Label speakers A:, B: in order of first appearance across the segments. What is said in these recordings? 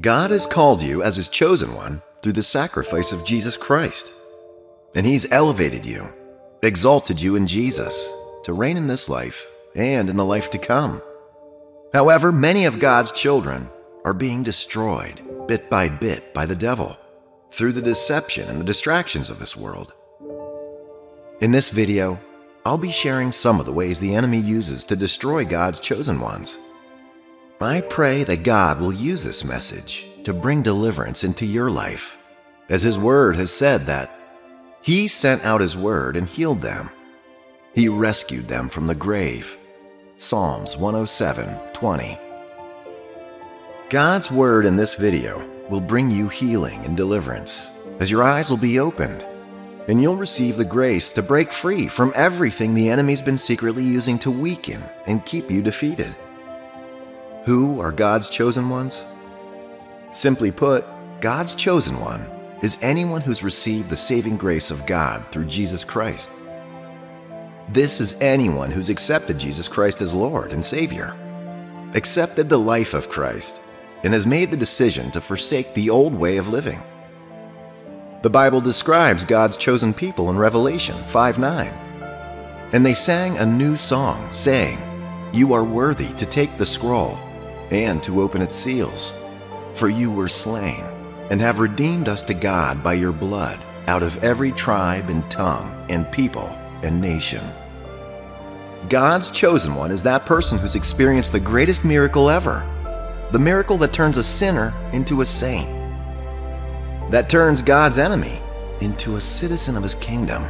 A: God has called you as His chosen one through the sacrifice of Jesus Christ. And He's elevated you, exalted you in Jesus to reign in this life and in the life to come. However, many of God's children are being destroyed bit by bit by the devil through the deception and the distractions of this world. In this video, I'll be sharing some of the ways the enemy uses to destroy God's chosen ones. I pray that God will use this message to bring deliverance into your life, as His Word has said that He sent out His Word and healed them. He rescued them from the grave. Psalms 107 20. God's Word in this video will bring you healing and deliverance, as your eyes will be opened, and you'll receive the grace to break free from everything the enemy's been secretly using to weaken and keep you defeated. Who are God's chosen ones? Simply put, God's chosen one is anyone who's received the saving grace of God through Jesus Christ. This is anyone who's accepted Jesus Christ as Lord and Savior, accepted the life of Christ, and has made the decision to forsake the old way of living. The Bible describes God's chosen people in Revelation 5 9. And they sang a new song, saying, You are worthy to take the scroll and to open its seals, for you were slain, and have redeemed us to God by your blood out of every tribe and tongue and people and nation. God's chosen one is that person who's experienced the greatest miracle ever the miracle that turns a sinner into a saint, that turns God's enemy into a citizen of his kingdom.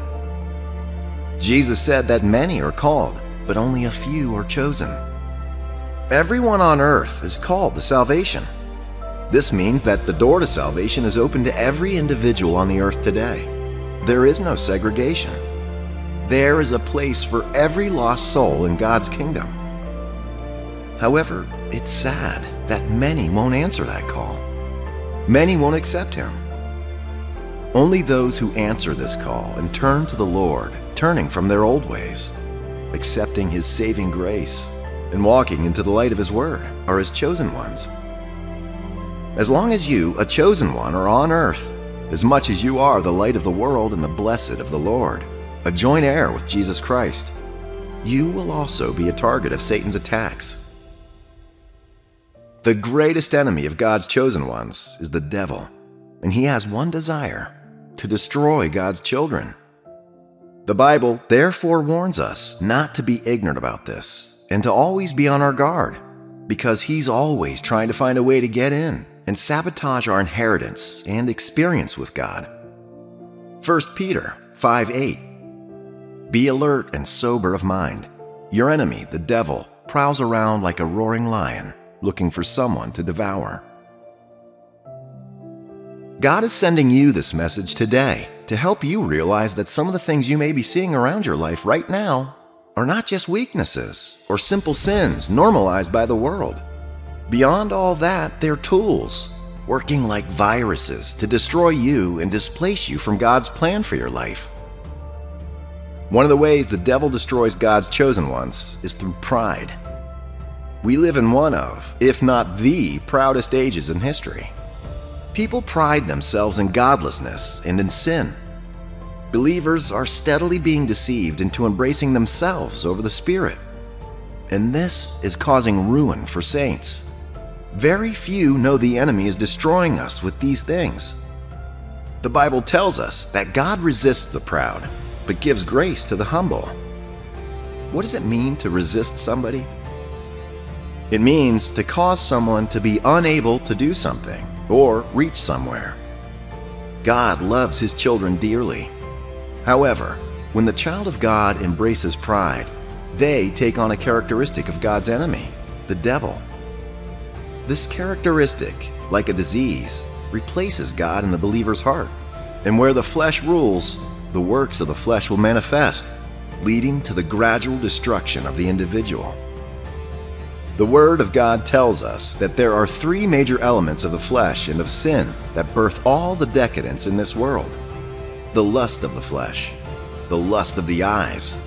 A: Jesus said that many are called, but only a few are chosen. Everyone on earth is called to salvation. This means that the door to salvation is open to every individual on the earth today. There is no segregation. There is a place for every lost soul in God's kingdom. However, it's sad that many won't answer that call. Many won't accept Him. Only those who answer this call and turn to the Lord, turning from their old ways, accepting His saving grace, and walking into the light of His Word are His chosen ones. As long as you, a chosen one, are on earth, as much as you are the light of the world and the blessed of the Lord, a joint heir with Jesus Christ, you will also be a target of Satan's attacks. The greatest enemy of God's chosen ones is the devil, and he has one desire to destroy God's children. The Bible therefore warns us not to be ignorant about this and to always be on our guard, because he's always trying to find a way to get in and sabotage our inheritance and experience with God. 1 Peter 5 8 Be alert and sober of mind. Your enemy, the devil, prowls around like a roaring lion looking for someone to devour. God is sending you this message today to help you realize that some of the things you may be seeing around your life right now are not just weaknesses or simple sins normalized by the world. Beyond all that, they're tools, working like viruses to destroy you and displace you from God's plan for your life. One of the ways the devil destroys God's chosen ones is through pride. We live in one of, if not the, proudest ages in history. People pride themselves in godlessness and in sin. Believers are steadily being deceived into embracing themselves over the Spirit. And this is causing ruin for saints. Very few know the enemy is destroying us with these things. The Bible tells us that God resists the proud, but gives grace to the humble. What does it mean to resist somebody? It means to cause someone to be unable to do something or reach somewhere. God loves his children dearly. However, when the child of God embraces pride, they take on a characteristic of God's enemy, the devil. This characteristic, like a disease, replaces God in the believer's heart. And where the flesh rules, the works of the flesh will manifest, leading to the gradual destruction of the individual. The Word of God tells us that there are three major elements of the flesh and of sin that birth all the decadence in this world the lust of the flesh, the lust of the eyes,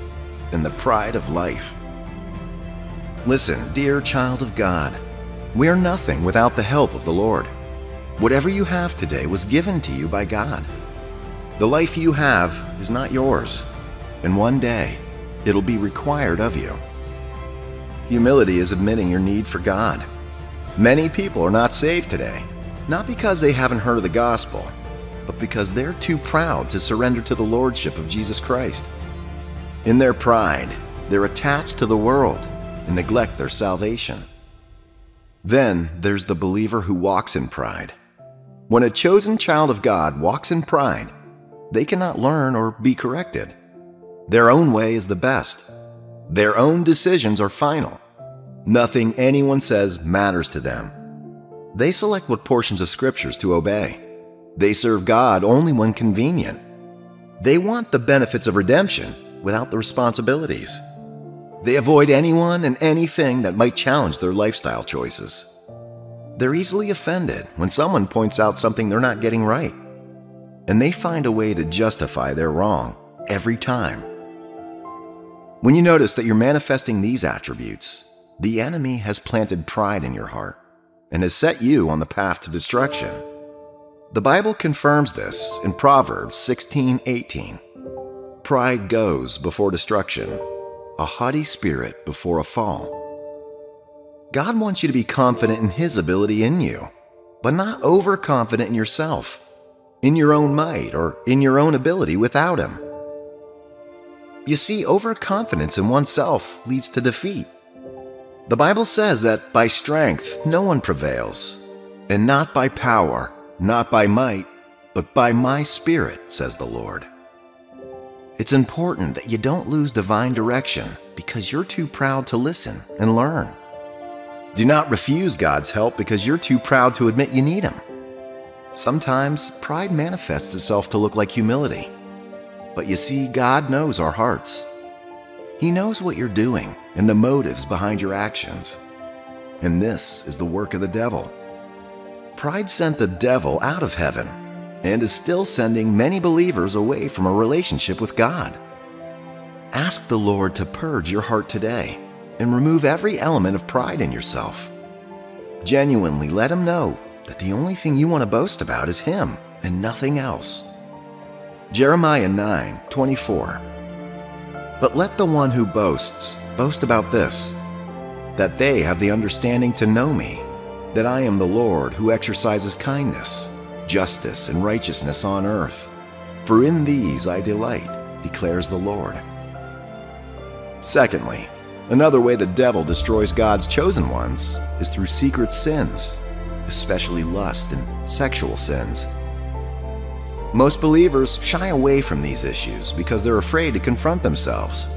A: and the pride of life. Listen, dear child of God, we are nothing without the help of the Lord. Whatever you have today was given to you by God. The life you have is not yours, and one day it'll be required of you. Humility is admitting your need for God. Many people are not saved today, not because they haven't heard of the gospel, but because they're too proud to surrender to the lordship of Jesus Christ. In their pride, they're attached to the world and neglect their salvation. Then there's the believer who walks in pride. When a chosen child of God walks in pride, they cannot learn or be corrected. Their own way is the best. Their own decisions are final. Nothing anyone says matters to them. They select what portions of scriptures to obey. They serve God only when convenient. They want the benefits of redemption without the responsibilities. They avoid anyone and anything that might challenge their lifestyle choices. They're easily offended when someone points out something they're not getting right, and they find a way to justify their wrong every time. When you notice that you're manifesting these attributes, the enemy has planted pride in your heart and has set you on the path to destruction. The Bible confirms this in Proverbs 16:18. Pride goes before destruction, a haughty spirit before a fall. God wants you to be confident in His ability in you, but not overconfident in yourself, in your own might, or in your own ability without Him. You see, overconfidence in oneself leads to defeat. The Bible says that by strength no one prevails, and not by power, not by might, but by my Spirit, says the Lord. It's important that you don't lose divine direction because you're too proud to listen and learn. Do not refuse God's help because you're too proud to admit you need Him. Sometimes pride manifests itself to look like humility. But you see, God knows our hearts. He knows what you're doing and the motives behind your actions. And this is the work of the devil. Pride sent the devil out of heaven and is still sending many believers away from a relationship with God. Ask the Lord to purge your heart today and remove every element of pride in yourself. Genuinely let Him know that the only thing you want to boast about is Him and nothing else. Jeremiah 9 24. But let the one who boasts boast about this that they have the understanding to know me, that I am the Lord who exercises kindness, justice, and righteousness on earth. For in these I delight, declares the Lord. Secondly, Another way the devil destroys God's chosen ones is through secret sins, especially lust and sexual sins. Most believers shy away from these issues because they're afraid to confront themselves.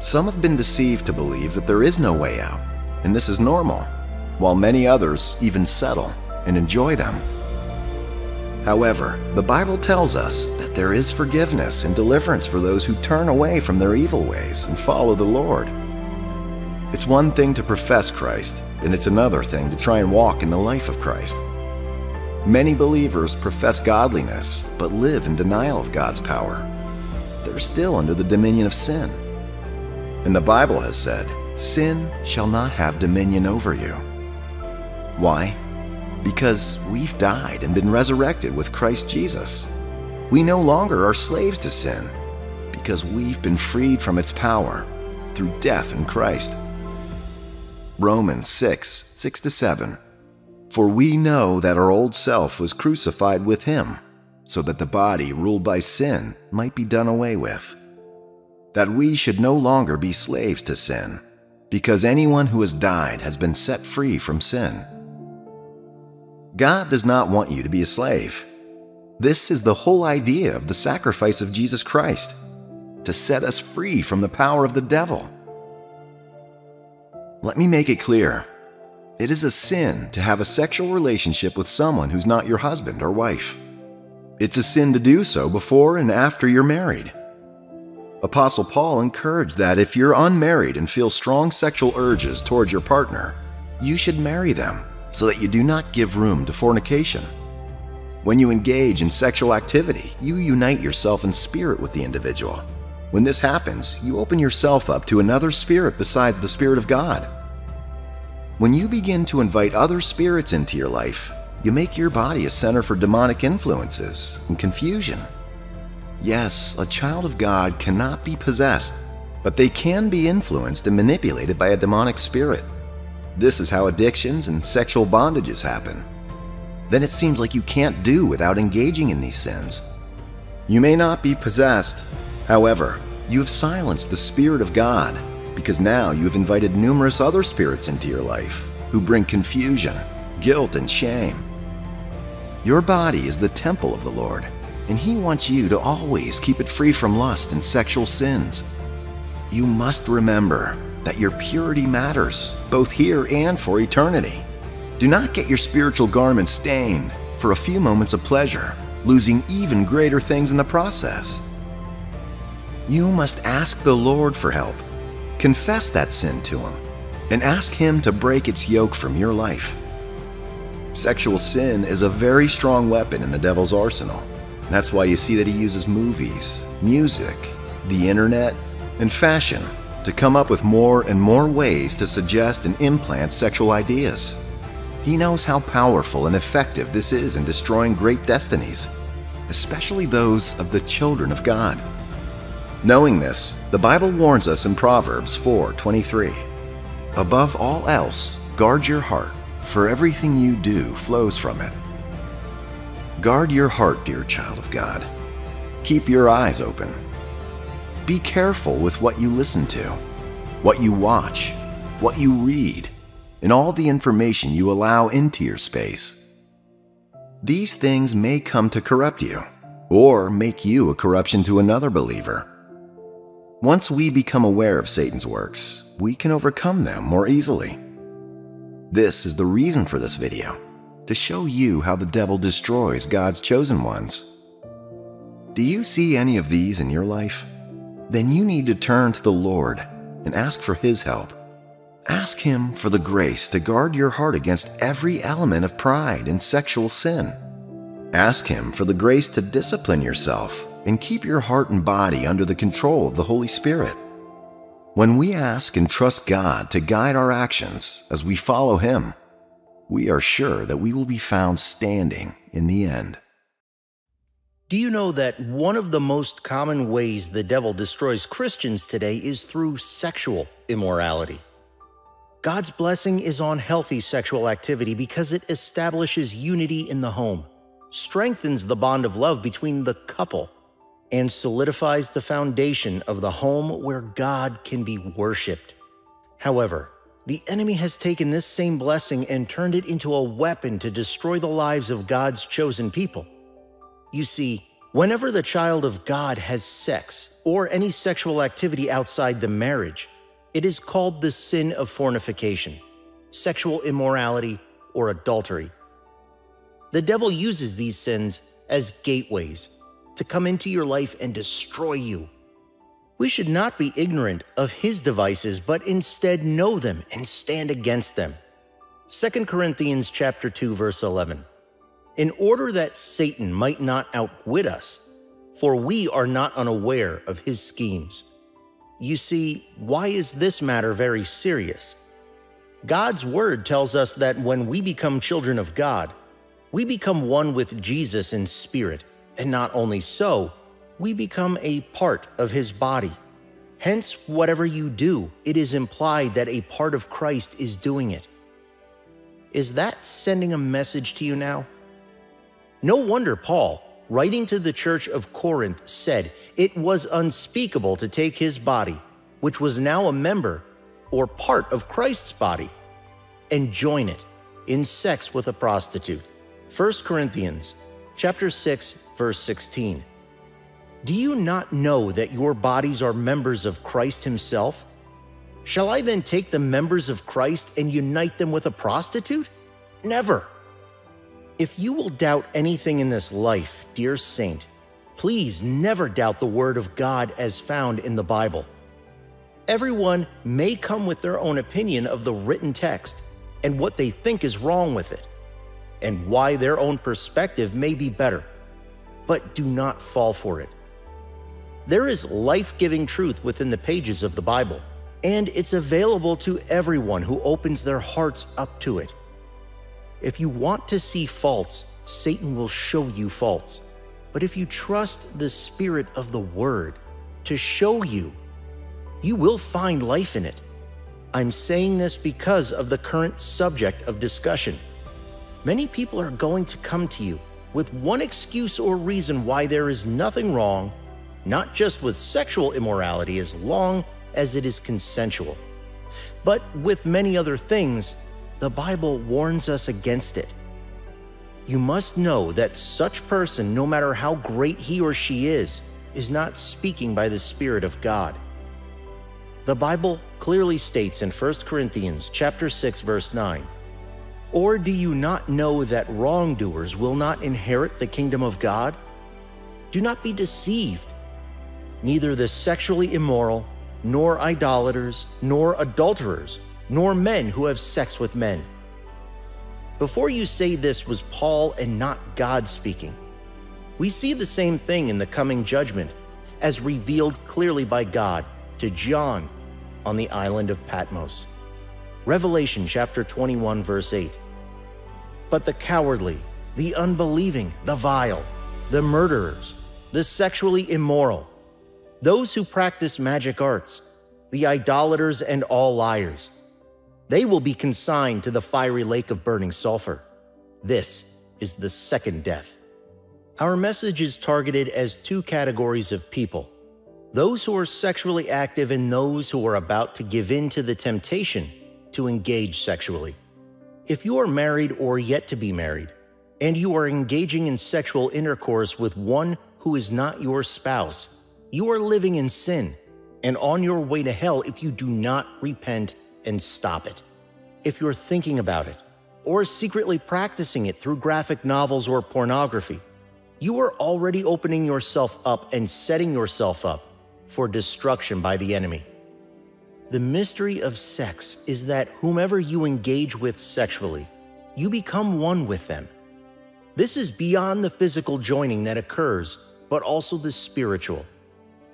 A: Some have been deceived to believe that there is no way out, and this is normal, while many others even settle and enjoy them. However, the Bible tells us that there is forgiveness and deliverance for those who turn away from their evil ways and follow the Lord. It's one thing to profess Christ, and it's another thing to try and walk in the life of Christ. Many believers profess godliness, but live in denial of God's power. They're still under the dominion of sin. And the Bible has said, Sin shall not have dominion over you. Why? Because we've died and been resurrected with Christ Jesus. We no longer are slaves to sin, because we've been freed from its power through death in Christ. Romans 6 6 7. For we know that our old self was crucified with him, so that the body ruled by sin might be done away with. That we should no longer be slaves to sin, because anyone who has died has been set free from sin. God does not want you to be a slave. This is the whole idea of the sacrifice of Jesus Christ to set us free from the power of the devil let me make it clear. It is a sin to have a sexual relationship with someone who's not your husband or wife. It's a sin to do so before and after you're married. Apostle Paul encouraged that if you're unmarried and feel strong sexual urges towards your partner, you should marry them so that you do not give room to fornication. When you engage in sexual activity, you unite yourself in spirit with the individual. When this happens, you open yourself up to another spirit besides the Spirit of God. When you begin to invite other spirits into your life, you make your body a center for demonic influences and confusion. Yes, a child of God cannot be possessed, but they can be influenced and manipulated by a demonic spirit. This is how addictions and sexual bondages happen. Then it seems like you can't do without engaging in these sins. You may not be possessed, however, you have silenced the Spirit of God because now you have invited numerous other spirits into your life who bring confusion, guilt, and shame. Your body is the temple of the Lord, and He wants you to always keep it free from lust and sexual sins. You must remember that your purity matters, both here and for eternity. Do not get your spiritual garments stained for a few moments of pleasure, losing even greater things in the process. You must ask the Lord for help, confess that sin to Him, and ask Him to break its yoke from your life. Sexual sin is a very strong weapon in the devil's arsenal. That's why you see that he uses movies, music, the internet, and fashion to come up with more and more ways to suggest and implant sexual ideas. He knows how powerful and effective this is in destroying great destinies, especially those of the children of God. Knowing this, the Bible warns us in Proverbs 4:23, "Above all else, guard your heart, for everything you do flows from it." Guard your heart, dear child of God. Keep your eyes open. Be careful with what you listen to, what you watch, what you read, and all the information you allow into your space. These things may come to corrupt you, or make you a corruption to another believer. Once we become aware of Satan's works, we can overcome them more easily. This is the reason for this video, to show you how the devil destroys God's chosen ones. Do you see any of these in your life? Then you need to turn to the Lord and ask for His help. Ask Him for the grace to guard your heart against every element of pride and sexual sin. Ask Him for the grace to discipline yourself and keep your heart and body under the control of the Holy Spirit. When we ask and trust God to guide our actions as we follow Him, we are sure that we will be found standing in the end.
B: Do you know that one of the most common ways the devil destroys Christians today is through sexual immorality? God's blessing is on healthy sexual activity because it establishes unity in the home, strengthens the bond of love between the couple, and solidifies the foundation of the home where God can be worshiped. However, the enemy has taken this same blessing and turned it into a weapon to destroy the lives of God's chosen people. You see, whenever the child of God has sex or any sexual activity outside the marriage, it is called the sin of fornication, sexual immorality, or adultery. The devil uses these sins as gateways to come into your life and destroy you. We should not be ignorant of his devices, but instead know them and stand against them. 2 Corinthians chapter 2 verse 11. In order that Satan might not outwit us, for we are not unaware of his schemes. You see, why is this matter very serious? God's word tells us that when we become children of God, we become one with Jesus in spirit, and not only so, we become a part of his body. Hence, whatever you do, it is implied that a part of Christ is doing it. Is that sending a message to you now? No wonder Paul, writing to the church of Corinth, said it was unspeakable to take his body, which was now a member or part of Christ's body, and join it in sex with a prostitute. 1 Corinthians chapter 6 verse 16. Do you not know that your bodies are members of Christ himself? Shall I then take the members of Christ and unite them with a prostitute? Never. If you will doubt anything in this life, dear saint, please never doubt the Word of God as found in the Bible. Everyone may come with their own opinion of the written text and what they think is wrong with it, and why their own perspective may be better, but do not fall for it. There is life giving truth within the pages of the Bible, and it's available to everyone who opens their hearts up to it. If you want to see faults, Satan will show you faults. But if you trust the Spirit of the Word to show you, you will find life in it. I'm saying this because of the current subject of discussion. Many people are going to come to you with one excuse or reason why there is nothing wrong, not just with sexual immorality as long as it is consensual, but with many other things, the Bible warns us against it. You must know that such person, no matter how great he or she is, is not speaking by the Spirit of God. The Bible clearly states in 1 Corinthians chapter 6 verse 9, "Or do you not know that wrongdoers will not inherit the kingdom of God? Do not be deceived. Neither the sexually immoral, nor idolaters, nor adulterers, nor men who have sex with men." Before you say this was Paul and not God speaking. We see the same thing in the coming judgment, as revealed clearly by God to John on the island of Patmos. Revelation chapter 21, verse 8. But the cowardly, the unbelieving, the vile, the murderers, the sexually immoral, those who practice magic arts, the idolaters, and all liars, they will be consigned to the fiery lake of burning sulfur. This is the second death. Our message is targeted as two categories of people those who are sexually active and those who are about to give in to the temptation to engage sexually. If you are married or yet to be married, and you are engaging in sexual intercourse with one who is not your spouse, you are living in sin and on your way to hell if you do not repent and stop it. If you're thinking about it, or secretly practicing it through graphic novels or pornography, you are already opening yourself up and setting yourself up for destruction by the enemy. The mystery of sex is that whomever you engage with sexually, you become one with them. This is beyond the physical joining that occurs, but also the spiritual.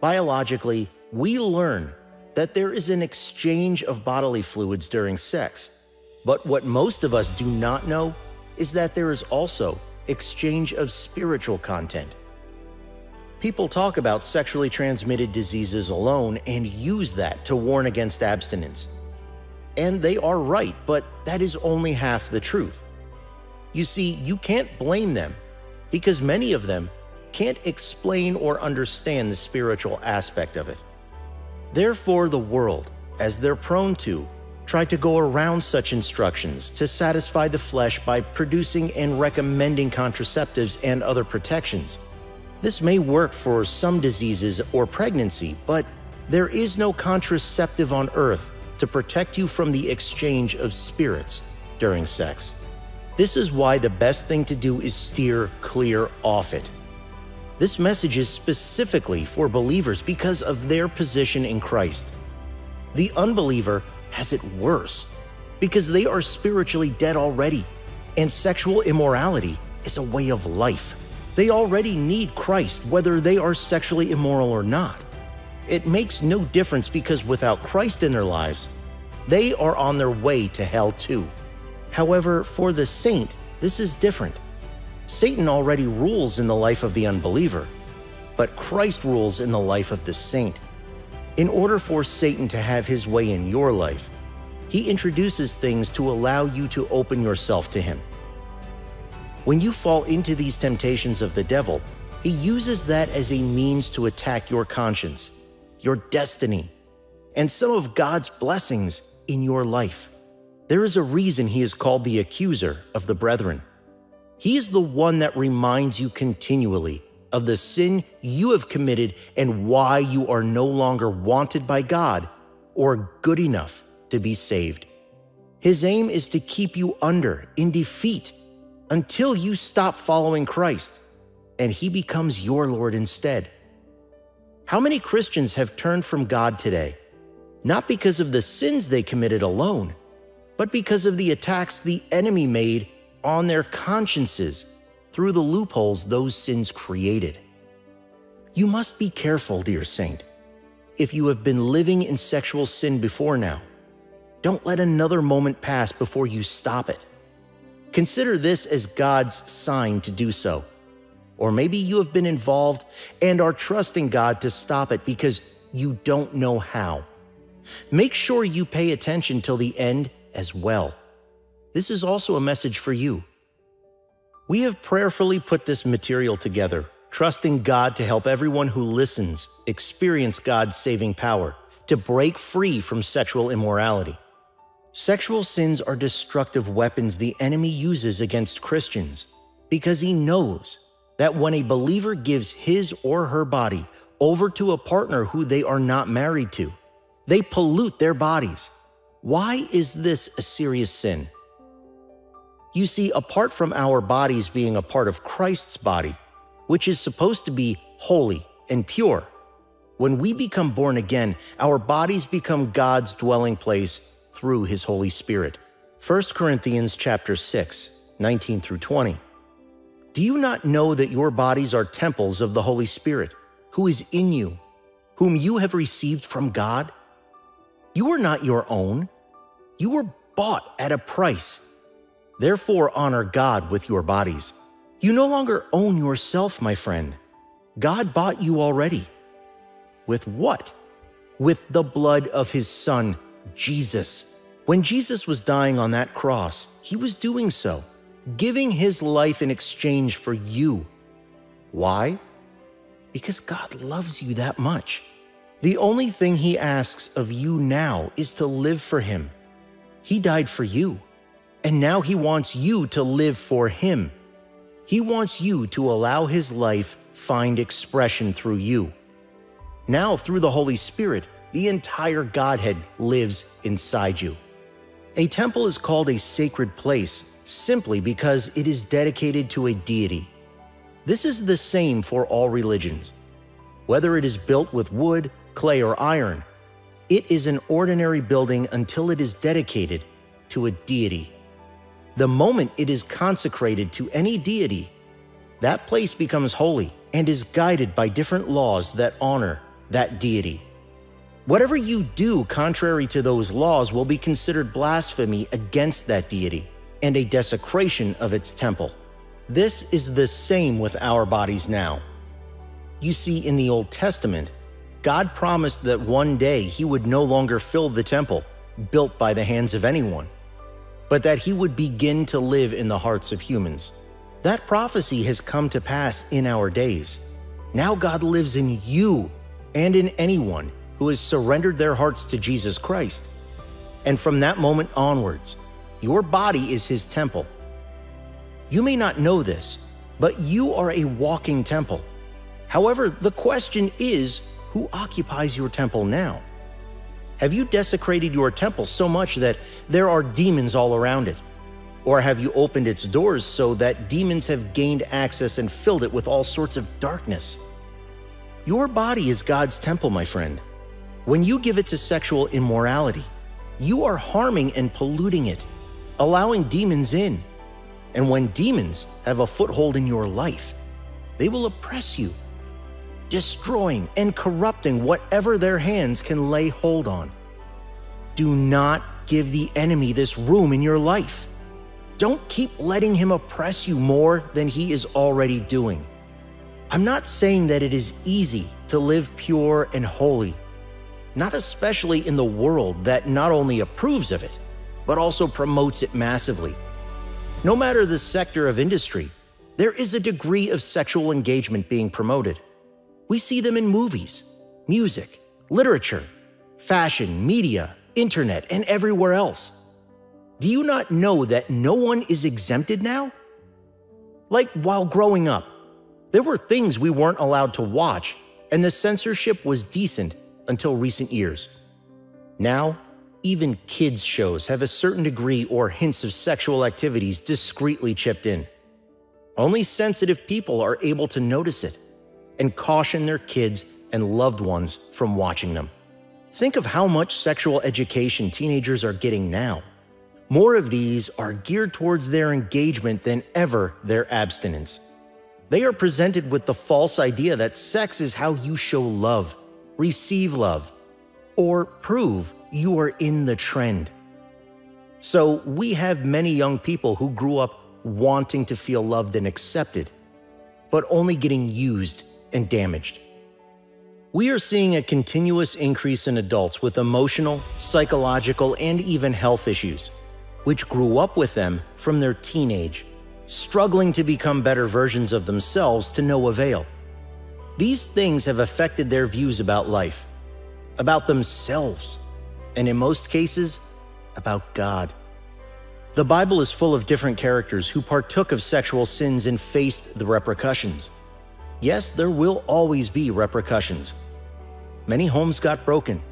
B: Biologically, we learn that there is an exchange of bodily fluids during sex. But what most of us do not know is that there is also exchange of spiritual content. People talk about sexually transmitted diseases alone and use that to warn against abstinence. And they are right, but that is only half the truth. You see, you can't blame them because many of them can't explain or understand the spiritual aspect of it. Therefore, the world, as they're prone to, try to go around such instructions to satisfy the flesh by producing and recommending contraceptives and other protections. This may work for some diseases or pregnancy, but there is no contraceptive on earth to protect you from the exchange of spirits during sex. This is why the best thing to do is steer clear off it. This message is specifically for believers because of their position in Christ. The unbeliever has it worse because they are spiritually dead already, and sexual immorality is a way of life. They already need Christ whether they are sexually immoral or not. It makes no difference because without Christ in their lives, they are on their way to hell too. However, for the saint, this is different. Satan already rules in the life of the unbeliever, but Christ rules in the life of the saint. In order for Satan to have his way in your life, he introduces things to allow you to open yourself to him. When you fall into these temptations of the devil, he uses that as a means to attack your conscience, your destiny, and some of God's blessings in your life. There is a reason he is called the accuser of the brethren. He is the one that reminds you continually of the sin you have committed and why you are no longer wanted by God or good enough to be saved. His aim is to keep you under in defeat until you stop following Christ and He becomes your Lord instead. How many Christians have turned from God today, not because of the sins they committed alone, but because of the attacks the enemy made on their consciences through the loopholes those sins created? You must be careful, dear saint. If you have been living in sexual sin before now, don't let another moment pass before you stop it. Consider this as God's sign to do so. Or maybe you have been involved and are trusting God to stop it because you don't know how. Make sure you pay attention till the end as well. This is also a message for you. We have prayerfully put this material together, trusting God to help everyone who listens experience God's saving power to break free from sexual immorality. Sexual sins are destructive weapons the enemy uses against Christians because he knows that when a believer gives his or her body over to a partner who they are not married to, they pollute their bodies. Why is this a serious sin? You see, apart from our bodies being a part of Christ's body, which is supposed to be holy and pure, when we become born again, our bodies become God's dwelling place through his Holy Spirit. 1 Corinthians chapter 6, 19 through 20. Do you not know that your bodies are temples of the Holy Spirit, who is in you, whom you have received from God? You are not your own. You were bought at a price. Therefore, honor God with your bodies. You no longer own yourself, my friend. God bought you already. With what? With the blood of his Son, Jesus. When Jesus was dying on that cross, he was doing so, giving his life in exchange for you. Why? Because God loves you that much. The only thing he asks of you now is to live for him. He died for you, and now he wants you to live for him. He wants you to allow his life find expression through you. Now, through the Holy Spirit, the entire Godhead lives inside you. A temple is called a sacred place simply because it is dedicated to a deity. This is the same for all religions. Whether it is built with wood, clay, or iron. It is an ordinary building until it is dedicated to a deity. The moment it is consecrated to any deity, that place becomes holy and is guided by different laws that honor that deity. Whatever you do contrary to those laws will be considered blasphemy against that deity and a desecration of its temple. This is the same with our bodies now. You see, in the Old Testament, God promised that one day he would no longer fill the temple, built by the hands of anyone, but that he would begin to live in the hearts of humans. That prophecy has come to pass in our days. Now God lives in you and in anyone who has surrendered their hearts to Jesus Christ. And from that moment onwards, your body is his temple. You may not know this, but you are a walking temple. However, the question is who occupies your temple now? Have you desecrated your temple so much that there are demons all around it? Or have you opened its doors so that demons have gained access and filled it with all sorts of darkness? Your body is God's temple, my friend. When you give it to sexual immorality, you are harming and polluting it, allowing demons in. And when demons have a foothold in your life, they will oppress you destroying and corrupting whatever their hands can lay hold on. Do not give the enemy this room in your life. Don't keep letting him oppress you more than he is already doing. I'm not saying that it is easy to live pure and holy, not especially in the world that not only approves of it, but also promotes it massively. No matter the sector of industry, there is a degree of sexual engagement being promoted. We see them in movies, music, literature, fashion, media, internet, and everywhere else. Do you not know that no one is exempted now? Like while growing up, there were things we weren't allowed to watch, and the censorship was decent until recent years. Now, even kids' shows have a certain degree or hints of sexual activities discreetly chipped in. Only sensitive people are able to notice it and caution their kids and loved ones from watching them. Think of how much sexual education teenagers are getting now. More of these are geared towards their engagement than ever their abstinence. They are presented with the false idea that sex is how you show love, receive love, or prove you are in the trend. So we have many young people who grew up wanting to feel loved and accepted, but only getting used and damaged. We are seeing a continuous increase in adults with emotional, psychological, and even health issues, which grew up with them from their teenage, struggling to become better versions of themselves to no avail. These things have affected their views about life, about themselves, and in most cases, about God. The Bible is full of different characters who partook of sexual sins and faced the repercussions. Yes, there will always be repercussions many homes got broken.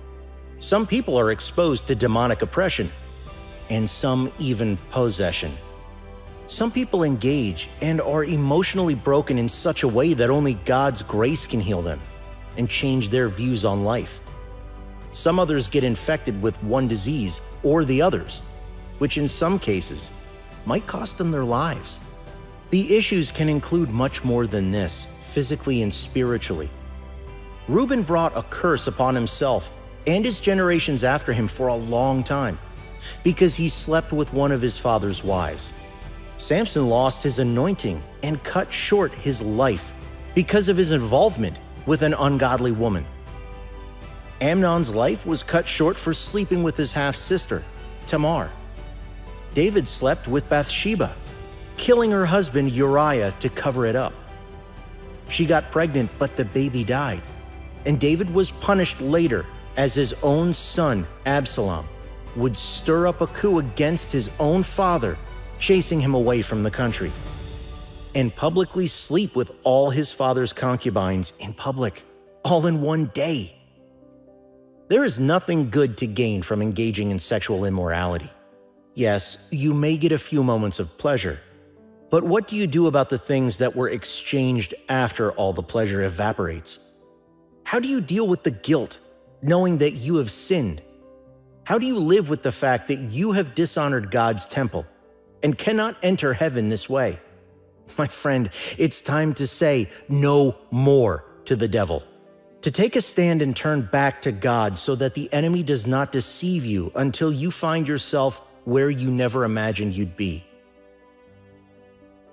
B: Some people are exposed to demonic oppression, and some even possession. Some people engage and are emotionally broken in such a way that only God's grace can heal them and change their views on life. Some others get infected with one disease or the others, which in some cases might cost them their lives. The issues can include much more than this, physically and spiritually. Reuben brought a curse upon himself and his generations after him for a long time because he slept with one of his father's wives. Samson lost his anointing and cut short his life because of his involvement with an ungodly woman. Amnon's life was cut short for sleeping with his half sister, Tamar. David slept with Bathsheba, killing her husband Uriah to cover it up. She got pregnant, but the baby died and David was punished later as his own son, Absalom, would stir up a coup against his own father, chasing him away from the country, and publicly sleep with all his father's concubines in public, all in one day. There is nothing good to gain from engaging in sexual immorality. Yes, you may get a few moments of pleasure, but what do you do about the things that were exchanged after all the pleasure evaporates? How do you deal with the guilt, knowing that you have sinned? How do you live with the fact that you have dishonored God's temple and cannot enter heaven this way? My friend, it's time to say no more to the devil, to take a stand and turn back to God so that the enemy does not deceive you until you find yourself where you never imagined you'd be.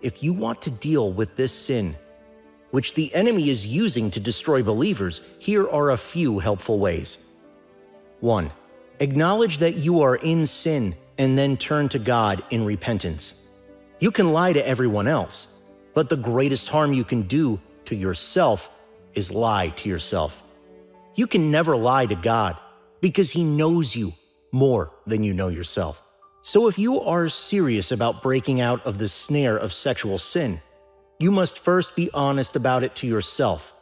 B: If you want to deal with this sin, which the enemy is using to destroy believers, here are a few helpful ways. 1. Acknowledge that you are in sin and then turn to God in repentance. You can lie to everyone else, but the greatest harm you can do to yourself is lie to yourself. You can never lie to God because He knows you more than you know yourself. So if you are serious about breaking out of the snare of sexual sin, you must first be honest about it to yourself.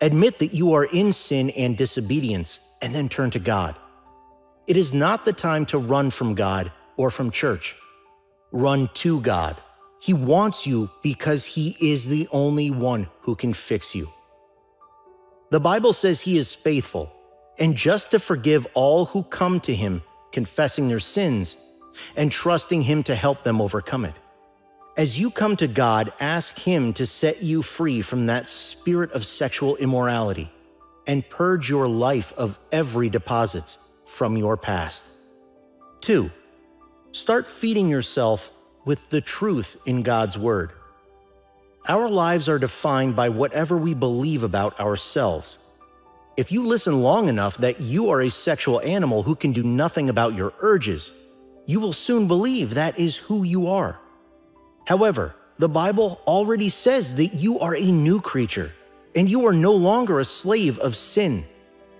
B: Admit that you are in sin and disobedience, and then turn to God. It is not the time to run from God or from church. Run to God. He wants you because He is the only one who can fix you. The Bible says He is faithful and just to forgive all who come to Him, confessing their sins and trusting Him to help them overcome it. As you come to God, ask Him to set you free from that spirit of sexual immorality and purge your life of every deposit from your past. 2. Start feeding yourself with the truth in God's Word. Our lives are defined by whatever we believe about ourselves. If you listen long enough that you are a sexual animal who can do nothing about your urges, you will soon believe that is who you are. However, the Bible already says that you are a new creature, and you are no longer a slave of sin.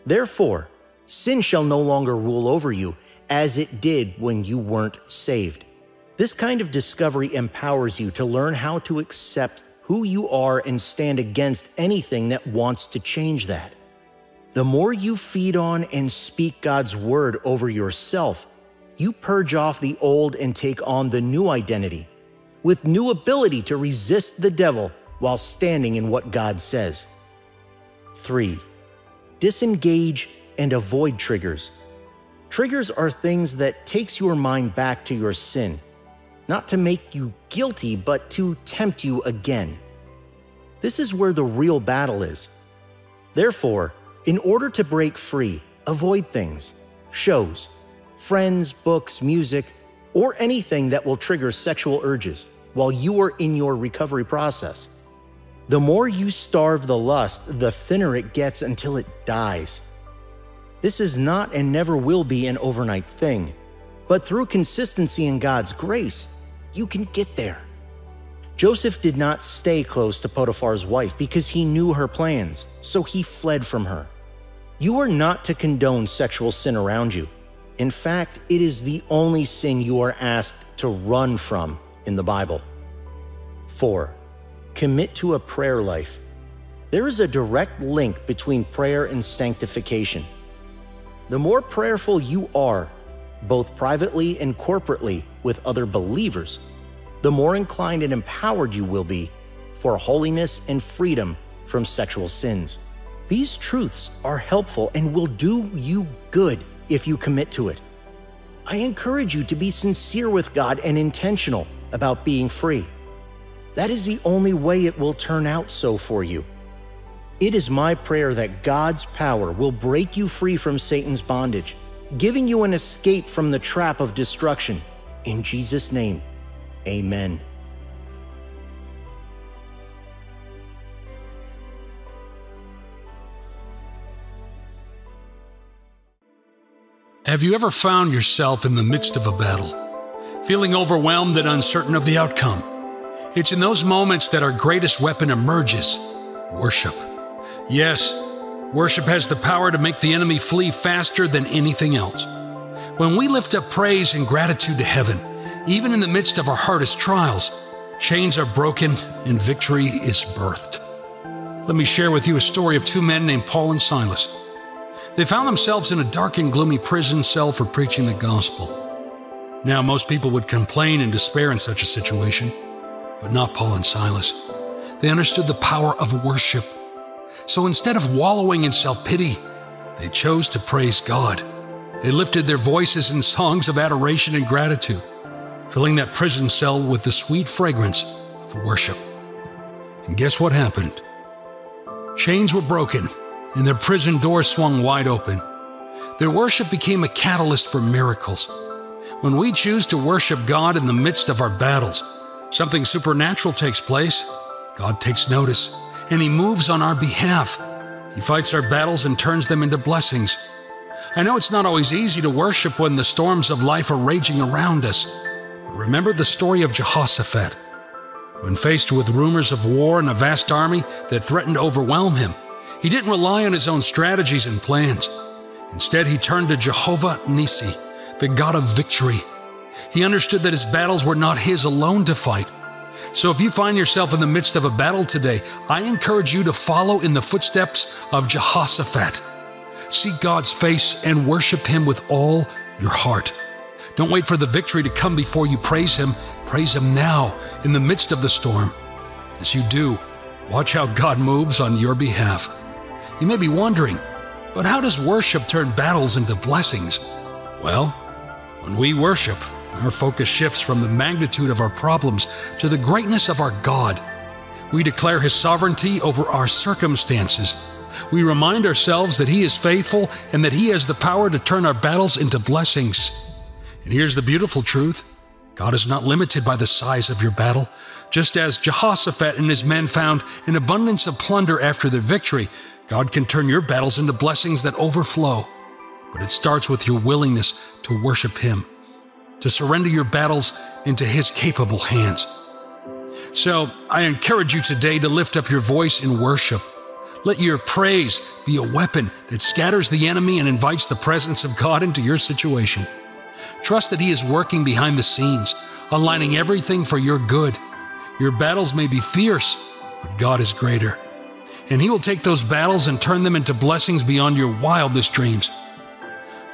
B: Therefore, sin shall no longer rule over you, as it did when you weren't saved. This kind of discovery empowers you to learn how to accept who you are and stand against anything that wants to change that. The more you feed on and speak God's word over yourself, you purge off the old and take on the new identity with new ability to resist the devil while standing in what God says. 3. Disengage and avoid triggers. Triggers are things that takes your mind back to your sin, not to make you guilty, but to tempt you again. This is where the real battle is. Therefore, in order to break free, avoid things, shows, friends, books, music, or anything that will trigger sexual urges while you are in your recovery process. The more you starve the lust, the thinner it gets until it dies. This is not and never will be an overnight thing, but through consistency in God's grace, you can get there. Joseph did not stay close to Potiphar's wife because he knew her plans, so he fled from her. You are not to condone sexual sin around you. In fact, it is the only sin you are asked to run from in the Bible. 4. Commit to a prayer life. There is a direct link between prayer and sanctification. The more prayerful you are, both privately and corporately with other believers, the more inclined and empowered you will be for holiness and freedom from sexual sins. These truths are helpful and will do you good if you commit to it. I encourage you to be sincere with God and intentional about being free. That is the only way it will turn out so for you. It is my prayer that God's power will break you free from Satan's bondage, giving you an escape from the trap of destruction. In Jesus' name, amen.
C: Have you ever found yourself in the midst of a battle, feeling overwhelmed and uncertain of the outcome? It's in those moments that our greatest weapon emerges worship. Yes, worship has the power to make the enemy flee faster than anything else. When we lift up praise and gratitude to heaven, even in the midst of our hardest trials, chains are broken and victory is birthed. Let me share with you a story of two men named Paul and Silas. They found themselves in a dark and gloomy prison cell for preaching the gospel. Now, most people would complain and despair in such a situation, but not Paul and Silas. They understood the power of worship. So instead of wallowing in self pity, they chose to praise God. They lifted their voices in songs of adoration and gratitude, filling that prison cell with the sweet fragrance of worship. And guess what happened? Chains were broken and their prison doors swung wide open. Their worship became a catalyst for miracles. When we choose to worship God in the midst of our battles, something supernatural takes place. God takes notice, and He moves on our behalf. He fights our battles and turns them into blessings. I know it's not always easy to worship when the storms of life are raging around us. Remember the story of Jehoshaphat. When faced with rumors of war and a vast army that threatened to overwhelm him, he didn't rely on his own strategies and plans. Instead, he turned to Jehovah Nissi, the God of victory. He understood that his battles were not his alone to fight. So if you find yourself in the midst of a battle today, I encourage you to follow in the footsteps of Jehoshaphat. Seek God's face and worship him with all your heart. Don't wait for the victory to come before you praise him. Praise him now in the midst of the storm. As you do, watch how God moves on your behalf. You may be wondering, but how does worship turn battles into blessings? Well, when we worship, our focus shifts from the magnitude of our problems to the greatness of our God. We declare His sovereignty over our circumstances. We remind ourselves that He is faithful and that He has the power to turn our battles into blessings. And here's the beautiful truth God is not limited by the size of your battle. Just as Jehoshaphat and his men found an abundance of plunder after their victory, God can turn your battles into blessings that overflow, but it starts with your willingness to worship Him, to surrender your battles into His capable hands. So I encourage you today to lift up your voice in worship. Let your praise be a weapon that scatters the enemy and invites the presence of God into your situation. Trust that He is working behind the scenes, aligning everything for your good. Your battles may be fierce, but God is greater and He will take those battles and turn them into blessings beyond your wildest dreams.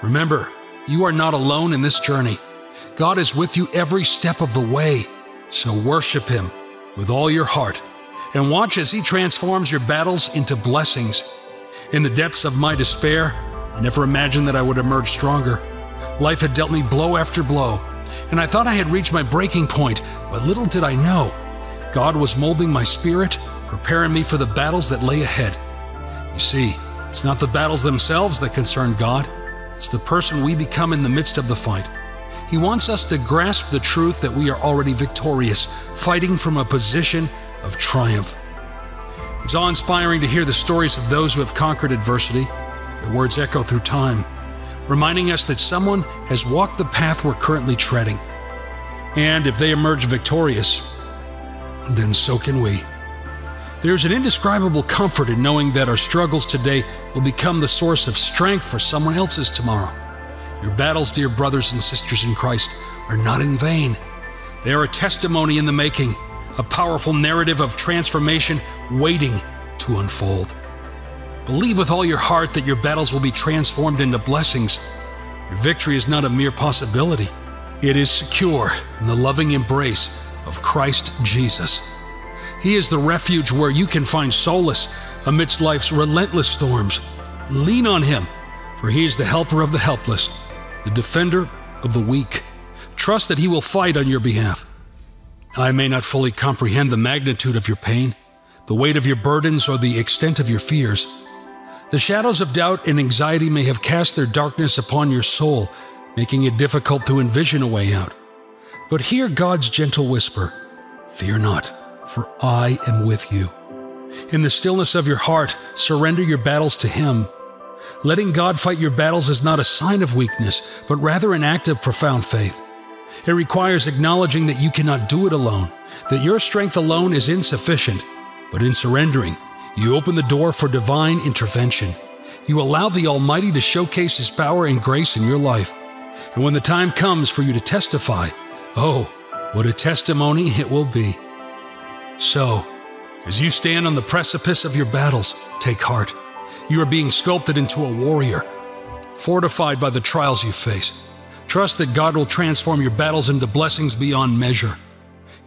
C: Remember, you are not alone in this journey. God is with you every step of the way, so worship Him with all your heart and watch as He transforms your battles into blessings. In the depths of my despair, I never imagined that I would emerge stronger. Life had dealt me blow after blow, and I thought I had reached my breaking point, but little did I know. God was molding my spirit preparing me for the battles that lay ahead. You see, it's not the battles themselves that concern God, it's the person we become in the midst of the fight. He wants us to grasp the truth that we are already victorious, fighting from a position of triumph. It's awe inspiring to hear the stories of those who have conquered adversity. Their words echo through time, reminding us that someone has walked the path we're currently treading. And if they emerge victorious, then so can we. There's an indescribable comfort in knowing that our struggles today will become the source of strength for someone else's tomorrow. Your battles, dear brothers and sisters in Christ, are not in vain. They are a testimony in the making, a powerful narrative of transformation waiting to unfold. Believe with all your heart that your battles will be transformed into blessings. Your victory is not a mere possibility, it is secure in the loving embrace of Christ Jesus. He is the refuge where you can find solace amidst life's relentless storms. Lean on Him, for He is the helper of the helpless the defender of the weak. Trust that He will fight on your behalf. I may not fully comprehend the magnitude of your pain, the weight of your burdens, or the extent of your fears. The shadows of doubt and anxiety may have cast their darkness upon your soul, making it difficult to envision a way out. But hear God's gentle whisper Fear not, for I am with you. In the stillness of your heart, surrender your battles to Him Letting God fight your battles is not a sign of weakness, but rather an act of profound faith. It requires acknowledging that you cannot do it alone, that your strength alone is insufficient. But in surrendering, you open the door for divine intervention. You allow the Almighty to showcase His power and grace in your life. And when the time comes for you to testify, oh, what a testimony it will be. So, as you stand on the precipice of your battles, take heart. You are being sculpted into a warrior, fortified by the trials you face. Trust that God will transform your battles into blessings beyond measure.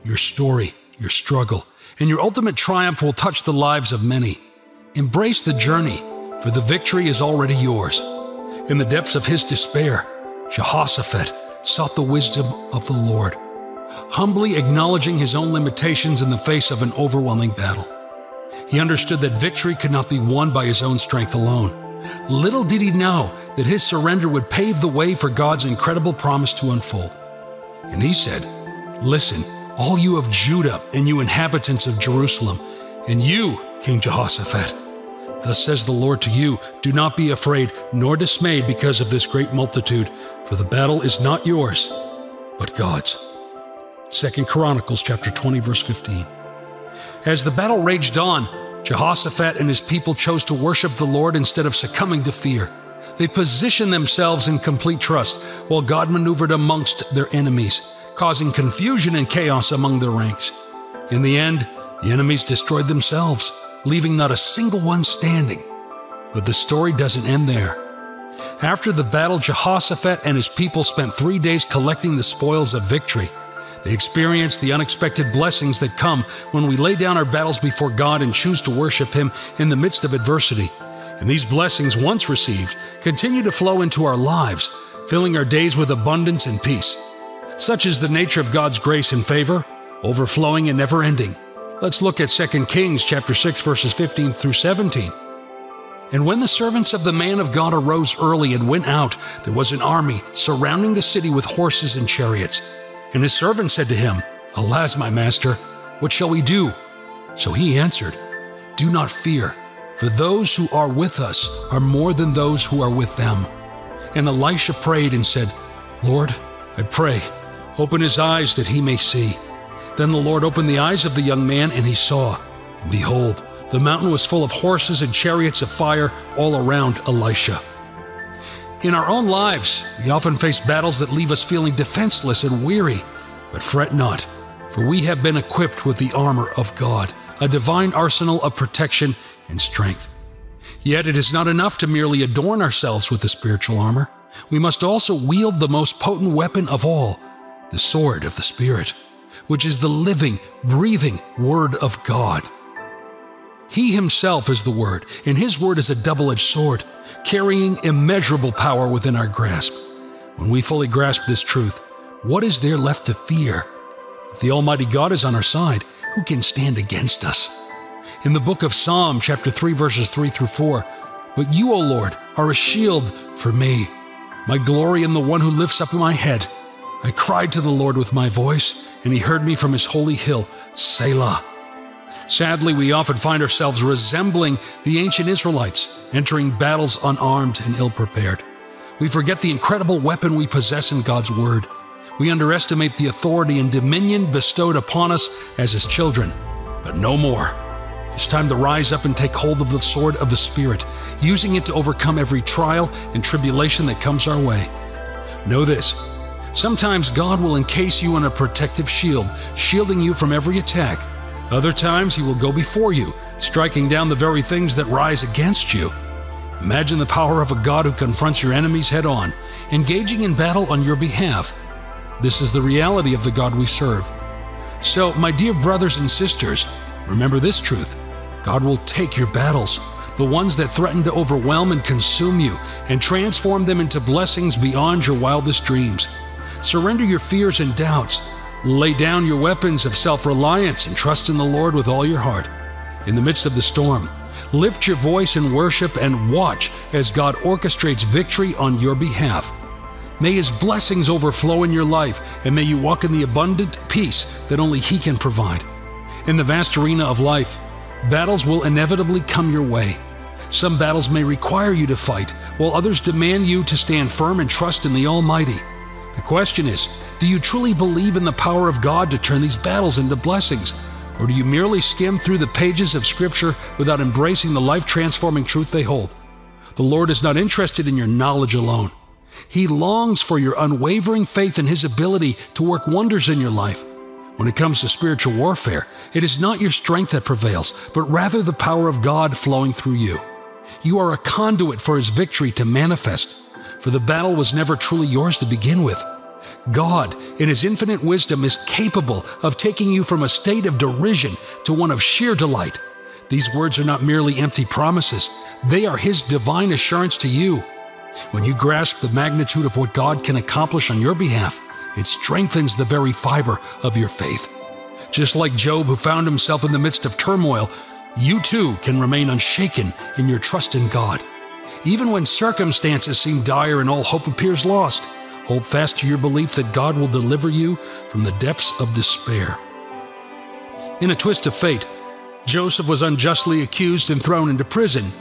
C: Your story, your struggle, and your ultimate triumph will touch the lives of many. Embrace the journey, for the victory is already yours. In the depths of his despair, Jehoshaphat sought the wisdom of the Lord, humbly acknowledging his own limitations in the face of an overwhelming battle. He understood that victory could not be won by his own strength alone. Little did he know that his surrender would pave the way for God's incredible promise to unfold. And he said, Listen, all you of Judah and you inhabitants of Jerusalem, and you, King Jehoshaphat. Thus says the Lord to you Do not be afraid nor dismayed because of this great multitude, for the battle is not yours, but God's. Second Chronicles chapter 20 verse 15. As the battle raged on, Jehoshaphat and his people chose to worship the Lord instead of succumbing to fear. They positioned themselves in complete trust while God maneuvered amongst their enemies, causing confusion and chaos among their ranks. In the end, the enemies destroyed themselves, leaving not a single one standing. But the story doesn't end there. After the battle, Jehoshaphat and his people spent three days collecting the spoils of victory. They experienced the unexpected blessings that come when we lay down our battles before God and choose to worship Him in the midst of adversity. And these blessings, once received, continue to flow into our lives, filling our days with abundance and peace. Such is the nature of God's grace and favor, overflowing and never ending. Let's look at 2 Kings chapter 6 verses 15 through 17. And when the servants of the man of God arose early and went out, there was an army surrounding the city with horses and chariots. And his servant said to him, Alas, my master, what shall we do? So he answered, Do not fear, for those who are with us are more than those who are with them. And Elisha prayed and said, Lord, I pray, open his eyes that he may see. Then the Lord opened the eyes of the young man, and he saw. And behold, the mountain was full of horses and chariots of fire all around Elisha. In our own lives, we often face battles that leave us feeling defenseless and weary. But fret not, for we have been equipped with the armor of God, a divine arsenal of protection and strength. Yet it is not enough to merely adorn ourselves with the spiritual armor. We must also wield the most potent weapon of all, the sword of the Spirit, which is the living, breathing Word of God. He himself is the Word, and his Word is a double edged sword, carrying immeasurable power within our grasp. When we fully grasp this truth, what is there left to fear? If the Almighty God is on our side, who can stand against us? In the book of Psalm, chapter 3, verses 3 through 4, But you, O Lord, are a shield for me, my glory and the one who lifts up my head. I cried to the Lord with my voice, and he heard me from his holy hill, Selah. Sadly, we often find ourselves resembling the ancient Israelites, entering battles unarmed and ill prepared. We forget the incredible weapon we possess in God's Word. We underestimate the authority and dominion bestowed upon us as His children. But no more. It's time to rise up and take hold of the sword of the Spirit, using it to overcome every trial and tribulation that comes our way. Know this sometimes God will encase you in a protective shield, shielding you from every attack. Other times, He will go before you, striking down the very things that rise against you. Imagine the power of a God who confronts your enemies head on, engaging in battle on your behalf. This is the reality of the God we serve. So, my dear brothers and sisters, remember this truth God will take your battles, the ones that threaten to overwhelm and consume you, and transform them into blessings beyond your wildest dreams. Surrender your fears and doubts. Lay down your weapons of self reliance and trust in the Lord with all your heart. In the midst of the storm, lift your voice in worship and watch as God orchestrates victory on your behalf. May His blessings overflow in your life, and may you walk in the abundant peace that only He can provide. In the vast arena of life, battles will inevitably come your way. Some battles may require you to fight, while others demand you to stand firm and trust in the Almighty. The question is do you truly believe in the power of God to turn these battles into blessings? Or do you merely skim through the pages of Scripture without embracing the life transforming truth they hold? The Lord is not interested in your knowledge alone. He longs for your unwavering faith in His ability to work wonders in your life. When it comes to spiritual warfare, it is not your strength that prevails, but rather the power of God flowing through you. You are a conduit for His victory to manifest for the battle was never truly yours to begin with. God, in His infinite wisdom, is capable of taking you from a state of derision to one of sheer delight. These words are not merely empty promises, they are His divine assurance to you. When you grasp the magnitude of what God can accomplish on your behalf, it strengthens the very fiber of your faith. Just like Job, who found himself in the midst of turmoil, you too can remain unshaken in your trust in God. Even when circumstances seem dire and all hope appears lost, hold fast to your belief that God will deliver you from the depths of despair. In a twist of fate, Joseph was unjustly accused and thrown into prison.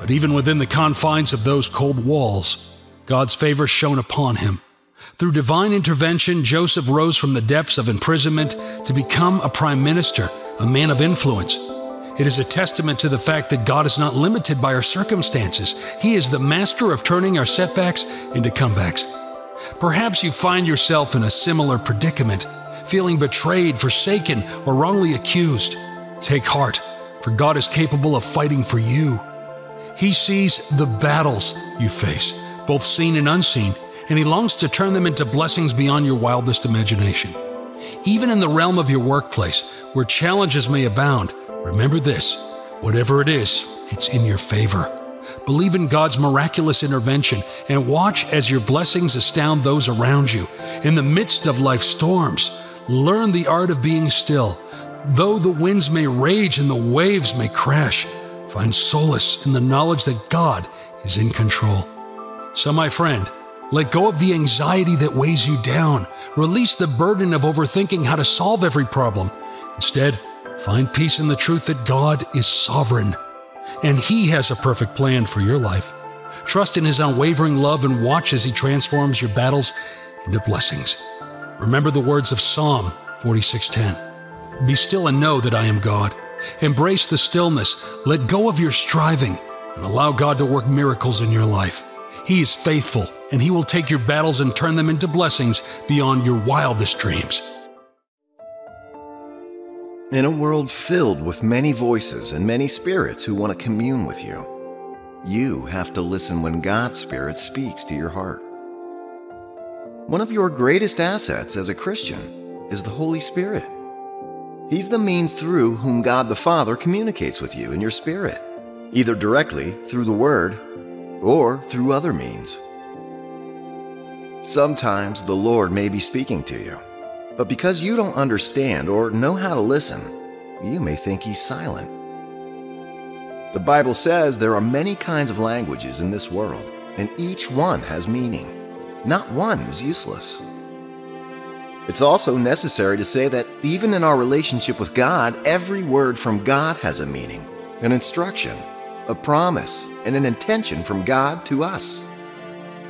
C: But even within the confines of those cold walls, God's favor shone upon him. Through divine intervention, Joseph rose from the depths of imprisonment to become a prime minister, a man of influence. It is a testament to the fact that God is not limited by our circumstances. He is the master of turning our setbacks into comebacks. Perhaps you find yourself in a similar predicament, feeling betrayed, forsaken, or wrongly accused. Take heart, for God is capable of fighting for you. He sees the battles you face, both seen and unseen, and He longs to turn them into blessings beyond your wildest imagination. Even in the realm of your workplace, where challenges may abound, Remember this whatever it is, it's in your favor. Believe in God's miraculous intervention and watch as your blessings astound those around you. In the midst of life's storms, learn the art of being still. Though the winds may rage and the waves may crash, find solace in the knowledge that God is in control. So, my friend, let go of the anxiety that weighs you down. Release the burden of overthinking how to solve every problem. Instead, Find peace in the truth that God is sovereign and He has a perfect plan for your life. Trust in His unwavering love and watch as He transforms your battles into blessings. Remember the words of Psalm 46:10. Be still and know that I am God. Embrace the stillness, let go of your striving, and allow God to work miracles in your life. He is faithful, and He will take your battles and turn them into blessings beyond your wildest dreams.
A: In a world filled with many voices and many spirits who want to commune with you, you have to listen when God's Spirit speaks to your heart. One of your greatest assets as a Christian is the Holy Spirit. He's the means through whom God the Father communicates with you in your spirit, either directly through the Word or through other means. Sometimes the Lord may be speaking to you but because you don't understand or know how to listen, you may think he's silent. The Bible says there are many kinds of languages in this world, and each one has meaning. Not one is useless. It's also necessary to say that even in our relationship with God, every word from God has a meaning, an instruction, a promise, and an intention from God to us.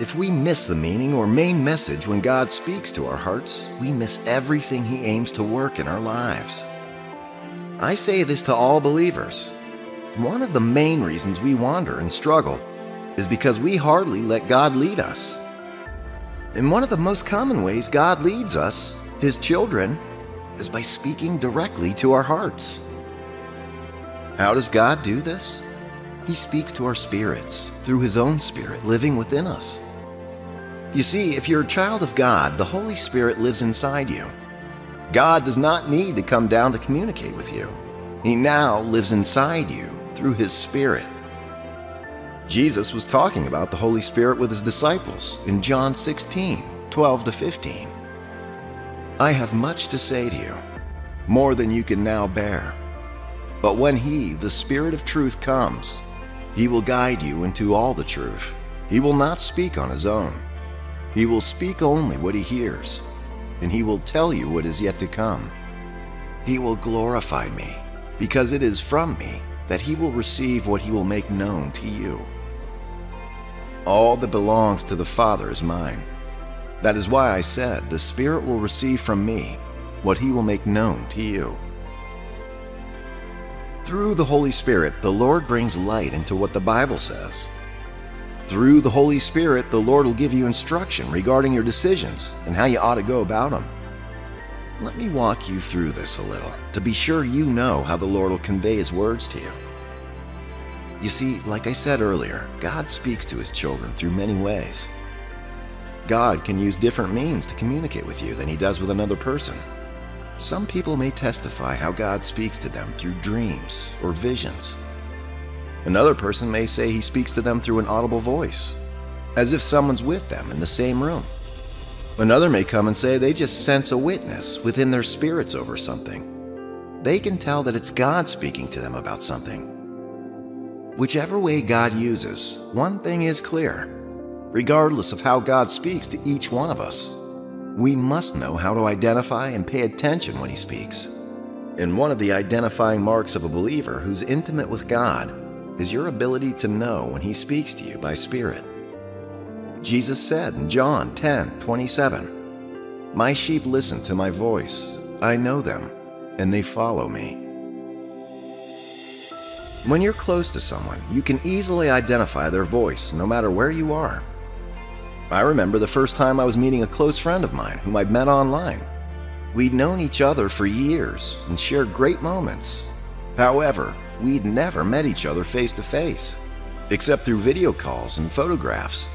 A: If we miss the meaning or main message when God speaks to our hearts, we miss everything He aims to work in our lives. I say this to all believers. One of the main reasons we wander and struggle is because we hardly let God lead us. And one of the most common ways God leads us, His children, is by speaking directly to our hearts. How does God do this? He speaks to our spirits through His own Spirit living within us. You see, if you're a child of God, the Holy Spirit lives inside you. God does not need to come down to communicate with you. He now lives inside you through His Spirit. Jesus was talking about the Holy Spirit with His disciples in John 16 12 to 15. I have much to say to you, more than you can now bear. But when He, the Spirit of truth, comes, He will guide you into all the truth. He will not speak on His own. He will speak only what He hears, and He will tell you what is yet to come. He will glorify me, because it is from me that He will receive what He will make known to you. All that belongs to the Father is mine. That is why I said, The Spirit will receive from me what He will make known to you. Through the Holy Spirit, the Lord brings light into what the Bible says. Through the Holy Spirit, the Lord will give you instruction regarding your decisions and how you ought to go about them. Let me walk you through this a little to be sure you know how the Lord will convey His words to you. You see, like I said earlier, God speaks to His children through many ways. God can use different means to communicate with you than He does with another person. Some people may testify how God speaks to them through dreams or visions. Another person may say He speaks to them through an audible voice, as if someone's with them in the same room. Another may come and say they just sense a witness within their spirits over something. They can tell that it's God speaking to them about something. Whichever way God uses, one thing is clear. Regardless of how God speaks to each one of us, we must know how to identify and pay attention when He speaks. And one of the identifying marks of a believer who's intimate with God is your ability to know when He speaks to you by Spirit. Jesus said in John 10 27, My sheep listen to my voice. I know them, and they follow me. When you're close to someone, you can easily identify their voice no matter where you are. I remember the first time I was meeting a close friend of mine whom I'd met online. We'd known each other for years and shared great moments. However, we'd never met each other face to face, except through video calls and photographs.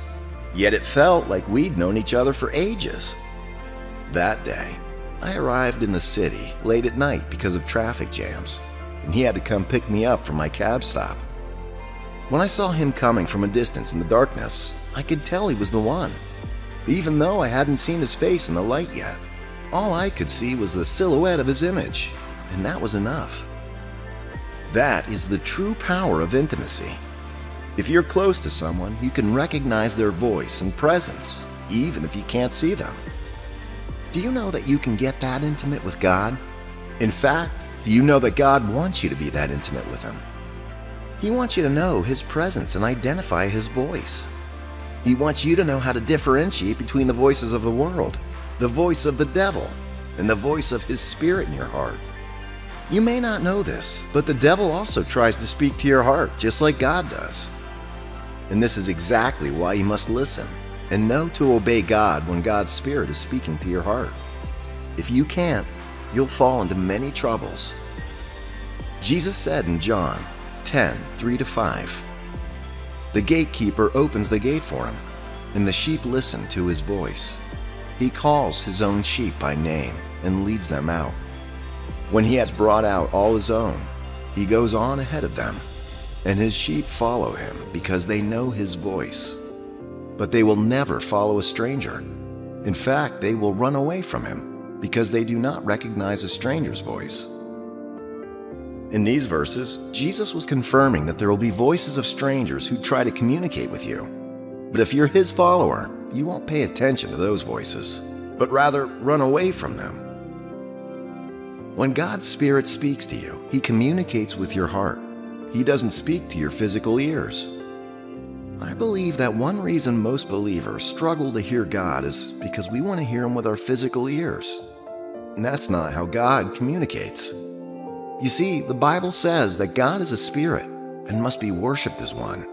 A: Yet it felt like we'd known each other for ages. That day, I arrived in the city late at night because of traffic jams and he had to come pick me up from my cab stop. When I saw him coming from a distance in the darkness, I could tell he was the one, even though I hadn't seen his face in the light yet. All I could see was the silhouette of his image, and that was enough. That is the true power of intimacy. If you're close to someone, you can recognize their voice and presence, even if you can't see them. Do you know that you can get that intimate with God? In fact, do you know that God wants you to be that intimate with Him? He wants you to know His presence and identify His voice. He wants you to know how to differentiate between the voices of the world, the voice of the devil, and the voice of His Spirit in your heart. You may not know this, but the devil also tries to speak to your heart just like God does. And this is exactly why you must listen and know to obey God when God's Spirit is speaking to your heart. If you can't, you'll fall into many troubles. Jesus said in John 10 3 to 5, The gatekeeper opens the gate for him, and the sheep listen to his voice. He calls his own sheep by name and leads them out. When he has brought out all his own, he goes on ahead of them, and his sheep follow him because they know his voice. But they will never follow a stranger. In fact, they will run away from him because they do not recognize a stranger's voice. In these verses, Jesus was confirming that there will be voices of strangers who try to communicate with you. But if you're his follower, you won't pay attention to those voices. but rather run away from them. When God's Spirit speaks to you, He communicates with your heart. He doesn't speak to your physical ears. I believe that one reason most believers struggle to hear God is because we want to hear Him with our physical ears. And that's not how God communicates. You see, the Bible says that God is a spirit and must be worshiped as one.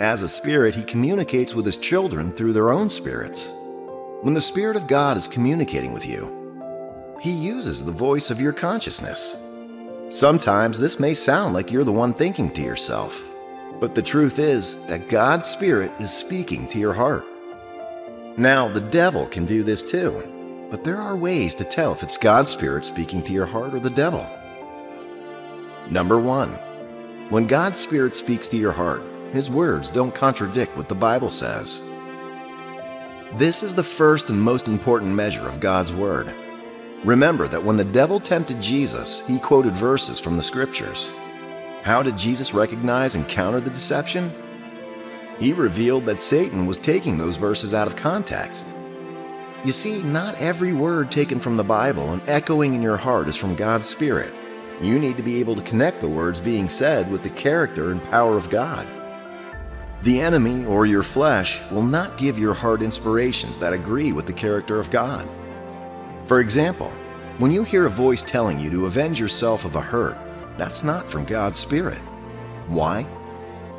A: As a spirit, He communicates with His children through their own spirits. When the Spirit of God is communicating with you, He uses the voice of your consciousness. Sometimes this may sound like you're the one thinking to yourself, but the truth is that God's Spirit is speaking to your heart. Now, the devil can do this too, but there are ways to tell if it's God's Spirit speaking to your heart or the devil. Number one, when God's Spirit speaks to your heart, His words don't contradict what the Bible says. This is the first and most important measure of God's Word. Remember that when the devil tempted Jesus, he quoted verses from the Scriptures. How did Jesus recognize and counter the deception? He revealed that Satan was taking those verses out of context. You see, not every word taken from the Bible and echoing in your heart is from God's Spirit. You need to be able to connect the words being said with the character and power of God. The enemy or your flesh will not give your heart inspirations that agree with the character of God. For example, when you hear a voice telling you to avenge yourself of a hurt, that's not from God's Spirit. Why?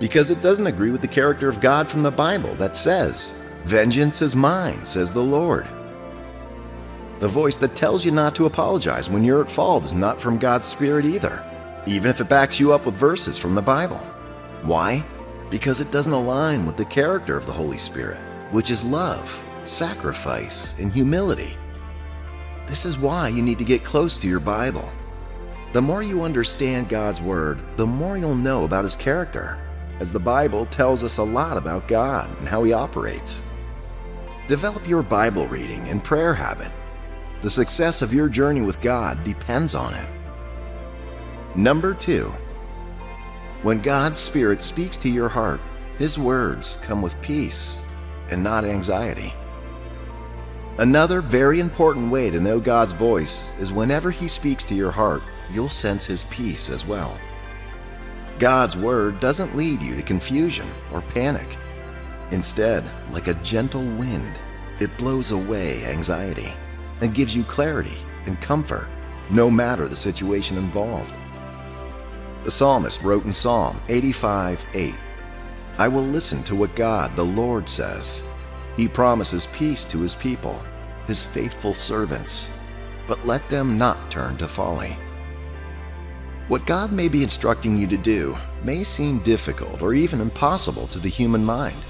A: Because it doesn't agree with the character of God from the Bible that says, Vengeance is mine, says the Lord. The voice that tells you not to apologize when you're at fault is not from God's Spirit either, even if it backs you up with verses from the Bible. Why? Because it doesn't align with the character of the Holy Spirit, which is love, sacrifice, and humility. This is why you need to get close to your Bible. The more you understand God's Word, the more you'll know about His character, as the Bible tells us a lot about God and how He operates. Develop your Bible reading and prayer habit. The success of your journey with God depends on it. Number two, when God's Spirit speaks to your heart, His words come with peace and not anxiety. Another very important way to know God's voice is whenever He speaks to your heart, you'll sense His peace as well. God's Word doesn't lead you to confusion or panic. Instead, like a gentle wind, it blows away anxiety and gives you clarity and comfort, no matter the situation involved. The psalmist wrote in Psalm 85 8, I will listen to what God the Lord says. He promises peace to his people, his faithful servants, but let them not turn to folly. What God may be instructing you to do may seem difficult or even impossible to the human mind.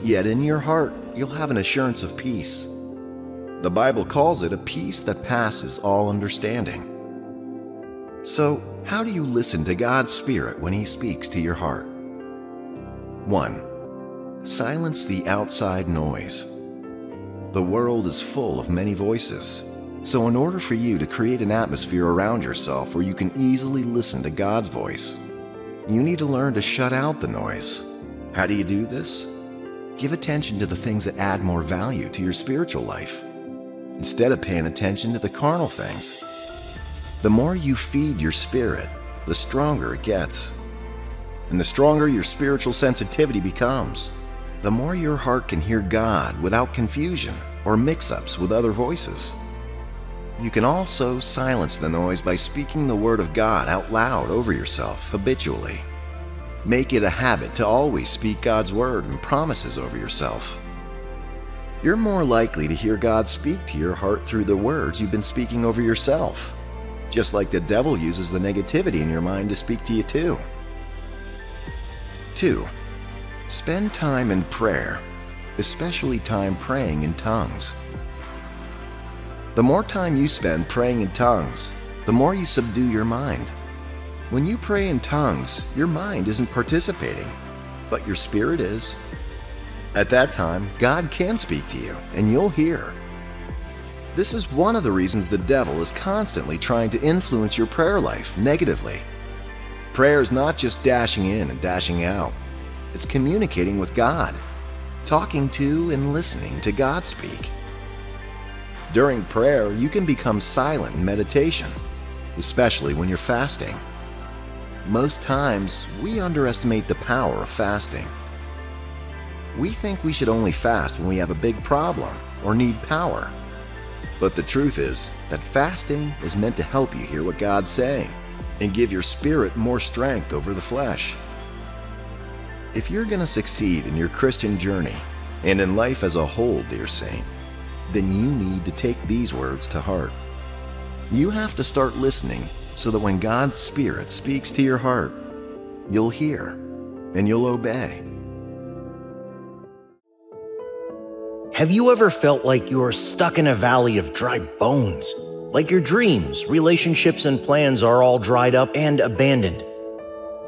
A: Yet in your heart, you'll have an assurance of peace. The Bible calls it a peace that passes all understanding. So, how do you listen to God's Spirit when He speaks to your heart? 1. Silence the outside noise. The world is full of many voices, so in order for you to create an atmosphere around yourself where you can easily listen to God's voice, you need to learn to shut out the noise. How do you do this? Give attention to the things that add more value to your spiritual life, instead of paying attention to the carnal things. The more you feed your spirit, the stronger it gets. And the stronger your spiritual sensitivity becomes, the more your heart can hear God without confusion or mix ups with other voices. You can also silence the noise by speaking the Word of God out loud over yourself habitually. Make it a habit to always speak God's Word and promises over yourself. You're more likely to hear God speak to your heart through the words you've been speaking over yourself, just like the devil uses the negativity in your mind to speak to you too. 2. Spend time in prayer, especially time praying in tongues. The more time you spend praying in tongues, the more you subdue your mind. When you pray in tongues, your mind isn't participating, but your spirit is. At that time, God can speak to you, and you'll hear. This is one of the reasons the devil is constantly trying to influence your prayer life negatively. Prayer is not just dashing in and dashing out. It's communicating with God, talking to and listening to God speak. During prayer, you can become silent in meditation, especially when you're fasting. Most times, we underestimate the power of fasting. We think we should only fast when we have a big problem or need power. But the truth is that fasting is meant to help you hear what God's saying and give your spirit more strength over the flesh. If you're going to succeed in your Christian journey and in life as a whole, dear saint, then you need to take these words to heart. You have to start listening so that when God's Spirit speaks to your heart, you'll hear and you'll obey.
B: Have you ever felt like you're stuck in a valley of dry bones? Like your dreams, relationships, and plans are all dried up and abandoned?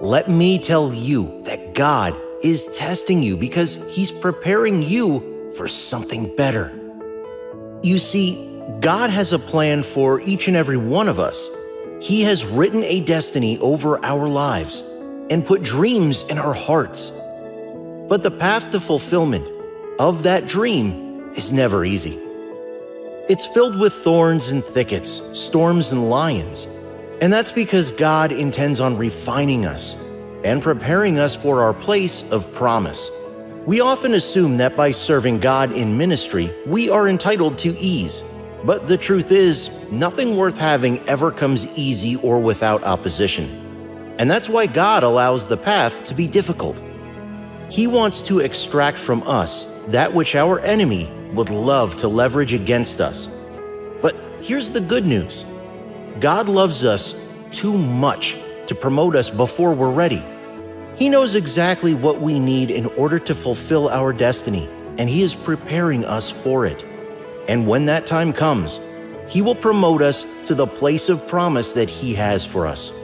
B: Let me tell you that God is testing you because He's preparing you for something better. You see, God has a plan for each and every one of us. He has written a destiny over our lives and put dreams in our hearts. But the path to fulfillment of that dream is never easy. It's filled with thorns and thickets, storms and lions. And that's because God intends on refining us and preparing us for our place of promise. We often assume that by serving God in ministry, we are entitled to ease. But the truth is, nothing worth having ever comes easy or without opposition. And that's why God allows the path to be difficult. He wants to extract from us that which our enemy would love to leverage against us. But here's the good news God loves us too much to promote us before we're ready. He knows exactly what we need in order to fulfill our destiny, and He is preparing us for it. And when that time comes, He will promote us to the place of promise that He has for us.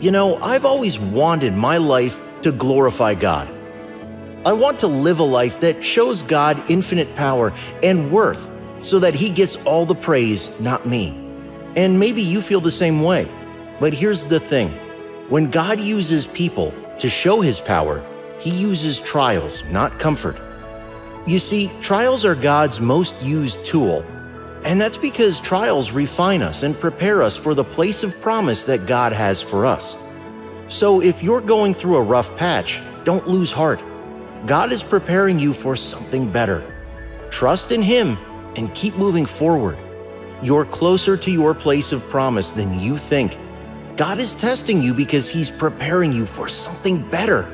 B: You know, I've always wanted my life to glorify God. I want to live a life that shows God infinite power and worth so that He gets all the praise, not me. And maybe you feel the same way. But here's the thing when God uses people to show his power, he uses trials, not comfort. You see, trials are God's most used tool, and that's because trials refine us and prepare us for the place of promise that God has for us. So if you're going through a rough patch, don't lose heart. God is preparing you for something better. Trust in Him and keep moving forward. You're closer to your place of promise than you think God is testing you because He's preparing you for something better.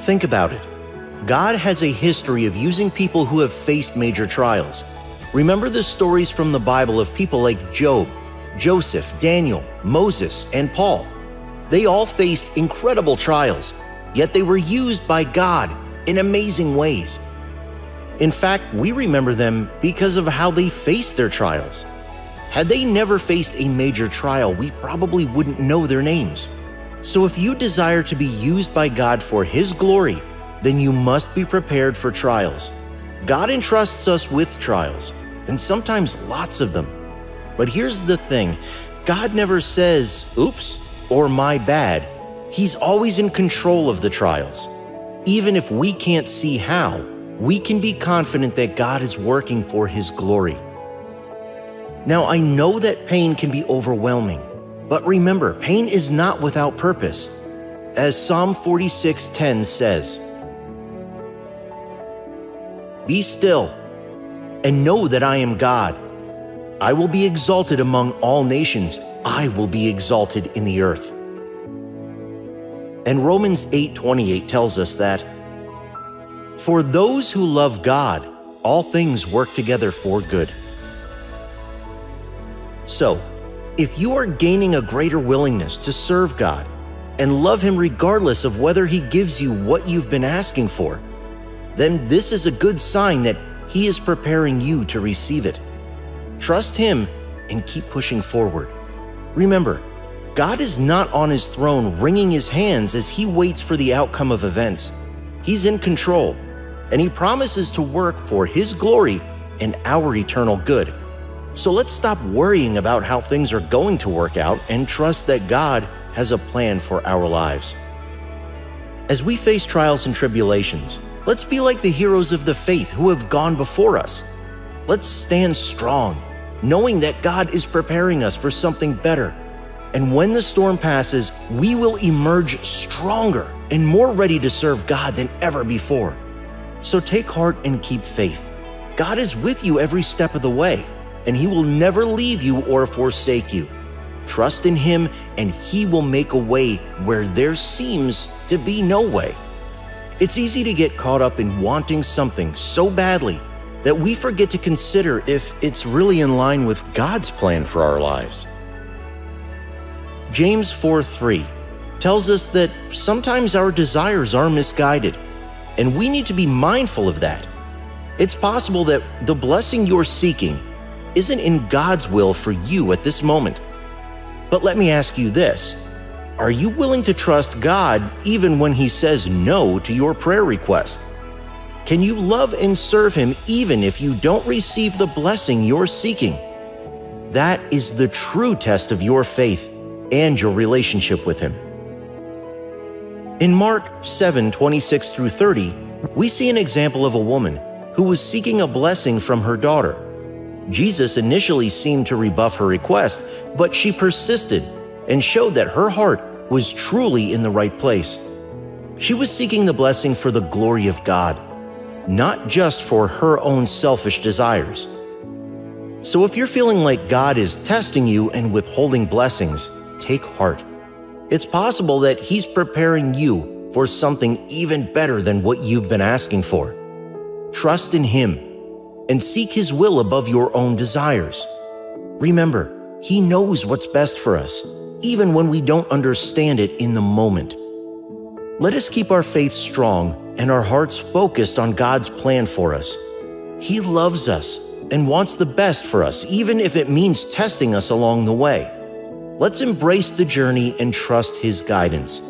B: Think about it. God has a history of using people who have faced major trials. Remember the stories from the Bible of people like Job, Joseph, Daniel, Moses, and Paul. They all faced incredible trials, yet they were used by God in amazing ways. In fact, we remember them because of how they faced their trials. Had they never faced a major trial, we probably wouldn't know their names. So if you desire to be used by God for His glory, then you must be prepared for trials. God entrusts us with trials, and sometimes lots of them. But here's the thing God never says, oops, or my bad. He's always in control of the trials. Even if we can't see how, we can be confident that God is working for His glory. Now, I know that pain can be overwhelming, but remember, pain is not without purpose. As Psalm 46:10 says, Be still and know that I am God. I will be exalted among all nations. I will be exalted in the earth. And Romans 8:28 tells us that for those who love God, all things work together for good so, if you are gaining a greater willingness to serve God and love Him regardless of whether He gives you what you've been asking for, then this is a good sign that He is preparing you to receive it. Trust Him and keep pushing forward. Remember, God is not on His throne wringing His hands as He waits for the outcome of events. He's in control, and He promises to work for His glory and our eternal good. So let's stop worrying about how things are going to work out and trust that God has a plan for our lives. As we face trials and tribulations, let's be like the heroes of the faith who have gone before us. Let's stand strong, knowing that God is preparing us for something better. And when the storm passes, we will emerge stronger and more ready to serve God than ever before. So take heart and keep faith. God is with you every step of the way, and He will never leave you or forsake you. Trust in Him, and He will make a way where there seems to be no way. It's easy to get caught up in wanting something so badly that we forget to consider if it's really in line with God's plan for our lives. James 4 3 tells us that sometimes our desires are misguided, and we need to be mindful of that. It's possible that the blessing you're seeking isn't in God's will for you at this moment. But let me ask you this Are you willing to trust God even when He says no to your prayer request? Can you love and serve Him even if you don't receive the blessing you're seeking? That is the true test of your faith and your relationship with Him. In Mark 7 26 through 30, we see an example of a woman who was seeking a blessing from her daughter. Jesus initially seemed to rebuff her request, but she persisted and showed that her heart was truly in the right place. She was seeking the blessing for the glory of God, not just for her own selfish desires. So if you're feeling like God is testing you and withholding blessings, take heart. It's possible that He's preparing you for something even better than what you've been asking for. Trust in Him and seek His will above your own desires. Remember, He knows what's best for us, even when we don't understand it in the moment. Let us keep our faith strong and our hearts focused on God's plan for us. He loves us and wants the best for us, even if it means testing us along the way. Let's embrace the journey and trust His guidance,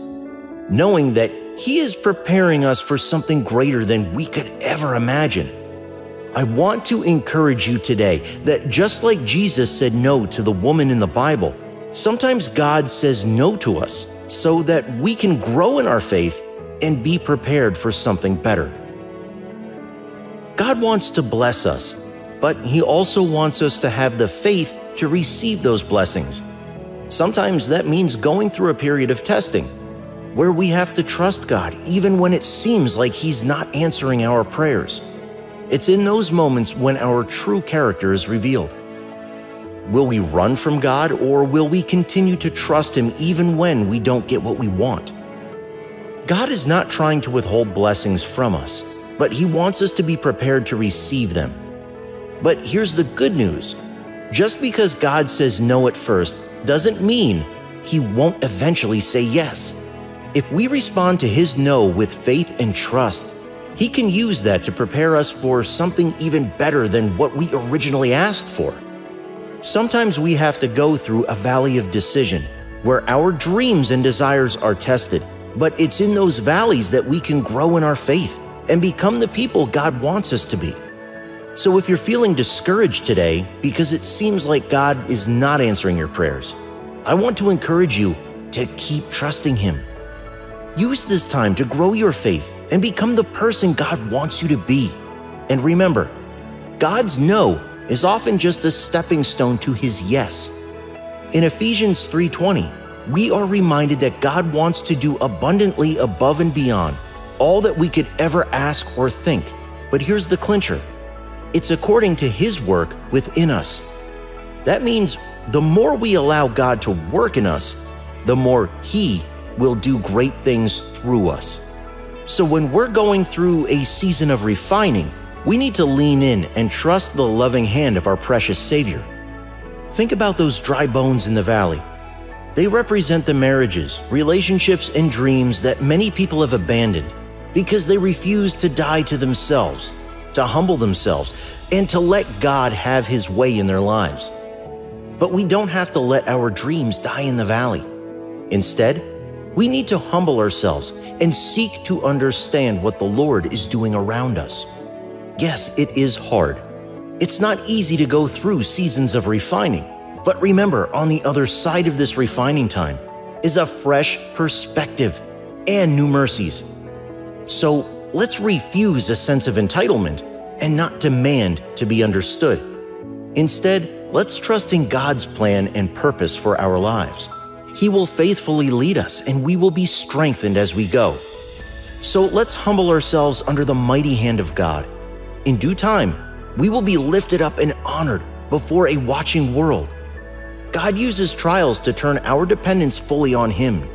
B: knowing that He is preparing us for something greater than we could ever imagine. I want to encourage you today that just like Jesus said no to the woman in the Bible, sometimes God says no to us so that we can grow in our faith and be prepared for something better. God wants to bless us, but He also wants us to have the faith to receive those blessings. Sometimes that means going through a period of testing where we have to trust God even when it seems like He's not answering our prayers. It's in those moments when our true character is revealed. Will we run from God or will we continue to trust Him even when we don't get what we want? God is not trying to withhold blessings from us, but He wants us to be prepared to receive them. But here's the good news just because God says no at first doesn't mean he won't eventually say yes. If we respond to his no with faith and trust, he can use that to prepare us for something even better than what we originally asked for. Sometimes we have to go through a valley of decision where our dreams and desires are tested, but it's in those valleys that we can grow in our faith and become the people God wants us to be. So if you're feeling discouraged today because it seems like God is not answering your prayers, I want to encourage you to keep trusting Him. Use this time to grow your faith and become the person God wants you to be. And remember, God's no is often just a stepping stone to his yes. In Ephesians 3:20, we are reminded that God wants to do abundantly above and beyond all that we could ever ask or think. But here's the clincher. It's according to his work within us. That means the more we allow God to work in us, the more he will do great things through us. So when we're going through a season of refining, we need to lean in and trust the loving hand of our precious Savior. Think about those dry bones in the valley. They represent the marriages, relationships, and dreams that many people have abandoned because they refuse to die to themselves to humble themselves, and to let God have His way in their lives. But we don't have to let our dreams die in the valley. Instead, we need to humble ourselves and seek to understand what the Lord is doing around us. Yes, it is hard. It's not easy to go through seasons of refining, but remember, on the other side of this refining time is a fresh perspective and new mercies. So let's refuse a sense of entitlement and not demand to be understood. Instead, let's trust in God's plan and purpose for our lives. He will faithfully lead us, and we will be strengthened as we go. So let's humble ourselves under the mighty hand of God. In due time, we will be lifted up and honored before a watching world. God uses trials to turn our dependence fully on Him.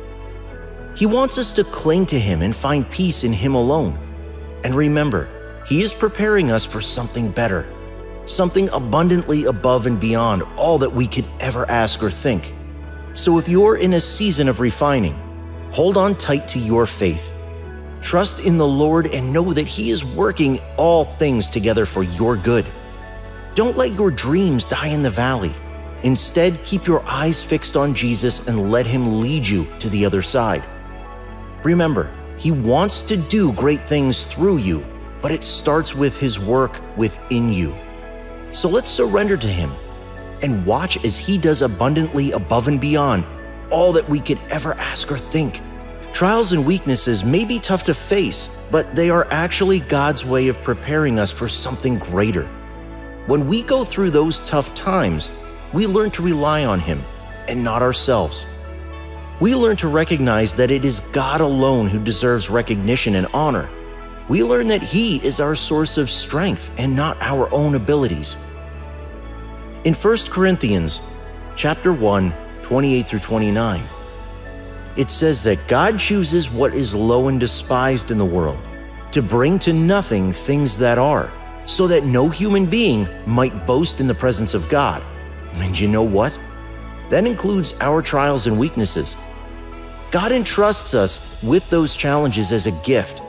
B: He wants us to cling to Him and find peace in Him alone. And remember, He is preparing us for something better, something abundantly above and beyond all that we could ever ask or think. So if you're in a season of refining, hold on tight to your faith. Trust in the Lord and know that He is working all things together for your good. Don't let your dreams die in the valley. Instead, keep your eyes fixed on Jesus and let Him lead you to the other side. Remember, He wants to do great things through you, but it starts with His work within you. So let's surrender to Him and watch as He does abundantly above and beyond all that we could ever ask or think. Trials and weaknesses may be tough to face, but they are actually God's way of preparing us for something greater. When we go through those tough times, we learn to rely on Him and not ourselves. We learn to recognize that it is God alone who deserves recognition and honor. We learn that He is our source of strength and not our own abilities. In 1 Corinthians chapter 1, 28 through 29, it says that God chooses what is low and despised in the world to bring to nothing things that are, so that no human being might boast in the presence of God. And you know what? That includes our trials and weaknesses. God entrusts us with those challenges as a gift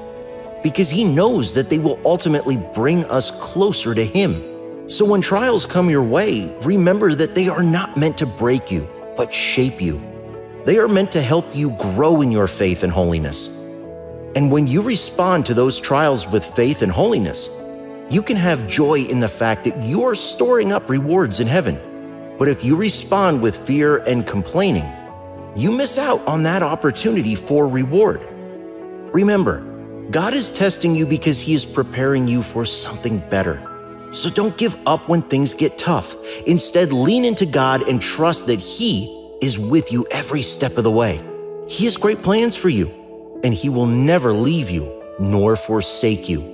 B: because He knows that they will ultimately bring us closer to Him. So when trials come your way, remember that they are not meant to break you, but shape you. They are meant to help you grow in your faith and holiness. And when you respond to those trials with faith and holiness, you can have joy in the fact that you are storing up rewards in heaven. But if you respond with fear and complaining, you miss out on that opportunity for reward. Remember, God is testing you because He is preparing you for something better. So don't give up when things get tough. Instead, lean into God and trust that He is with you every step of the way. He has great plans for you, and He will never leave you nor forsake you.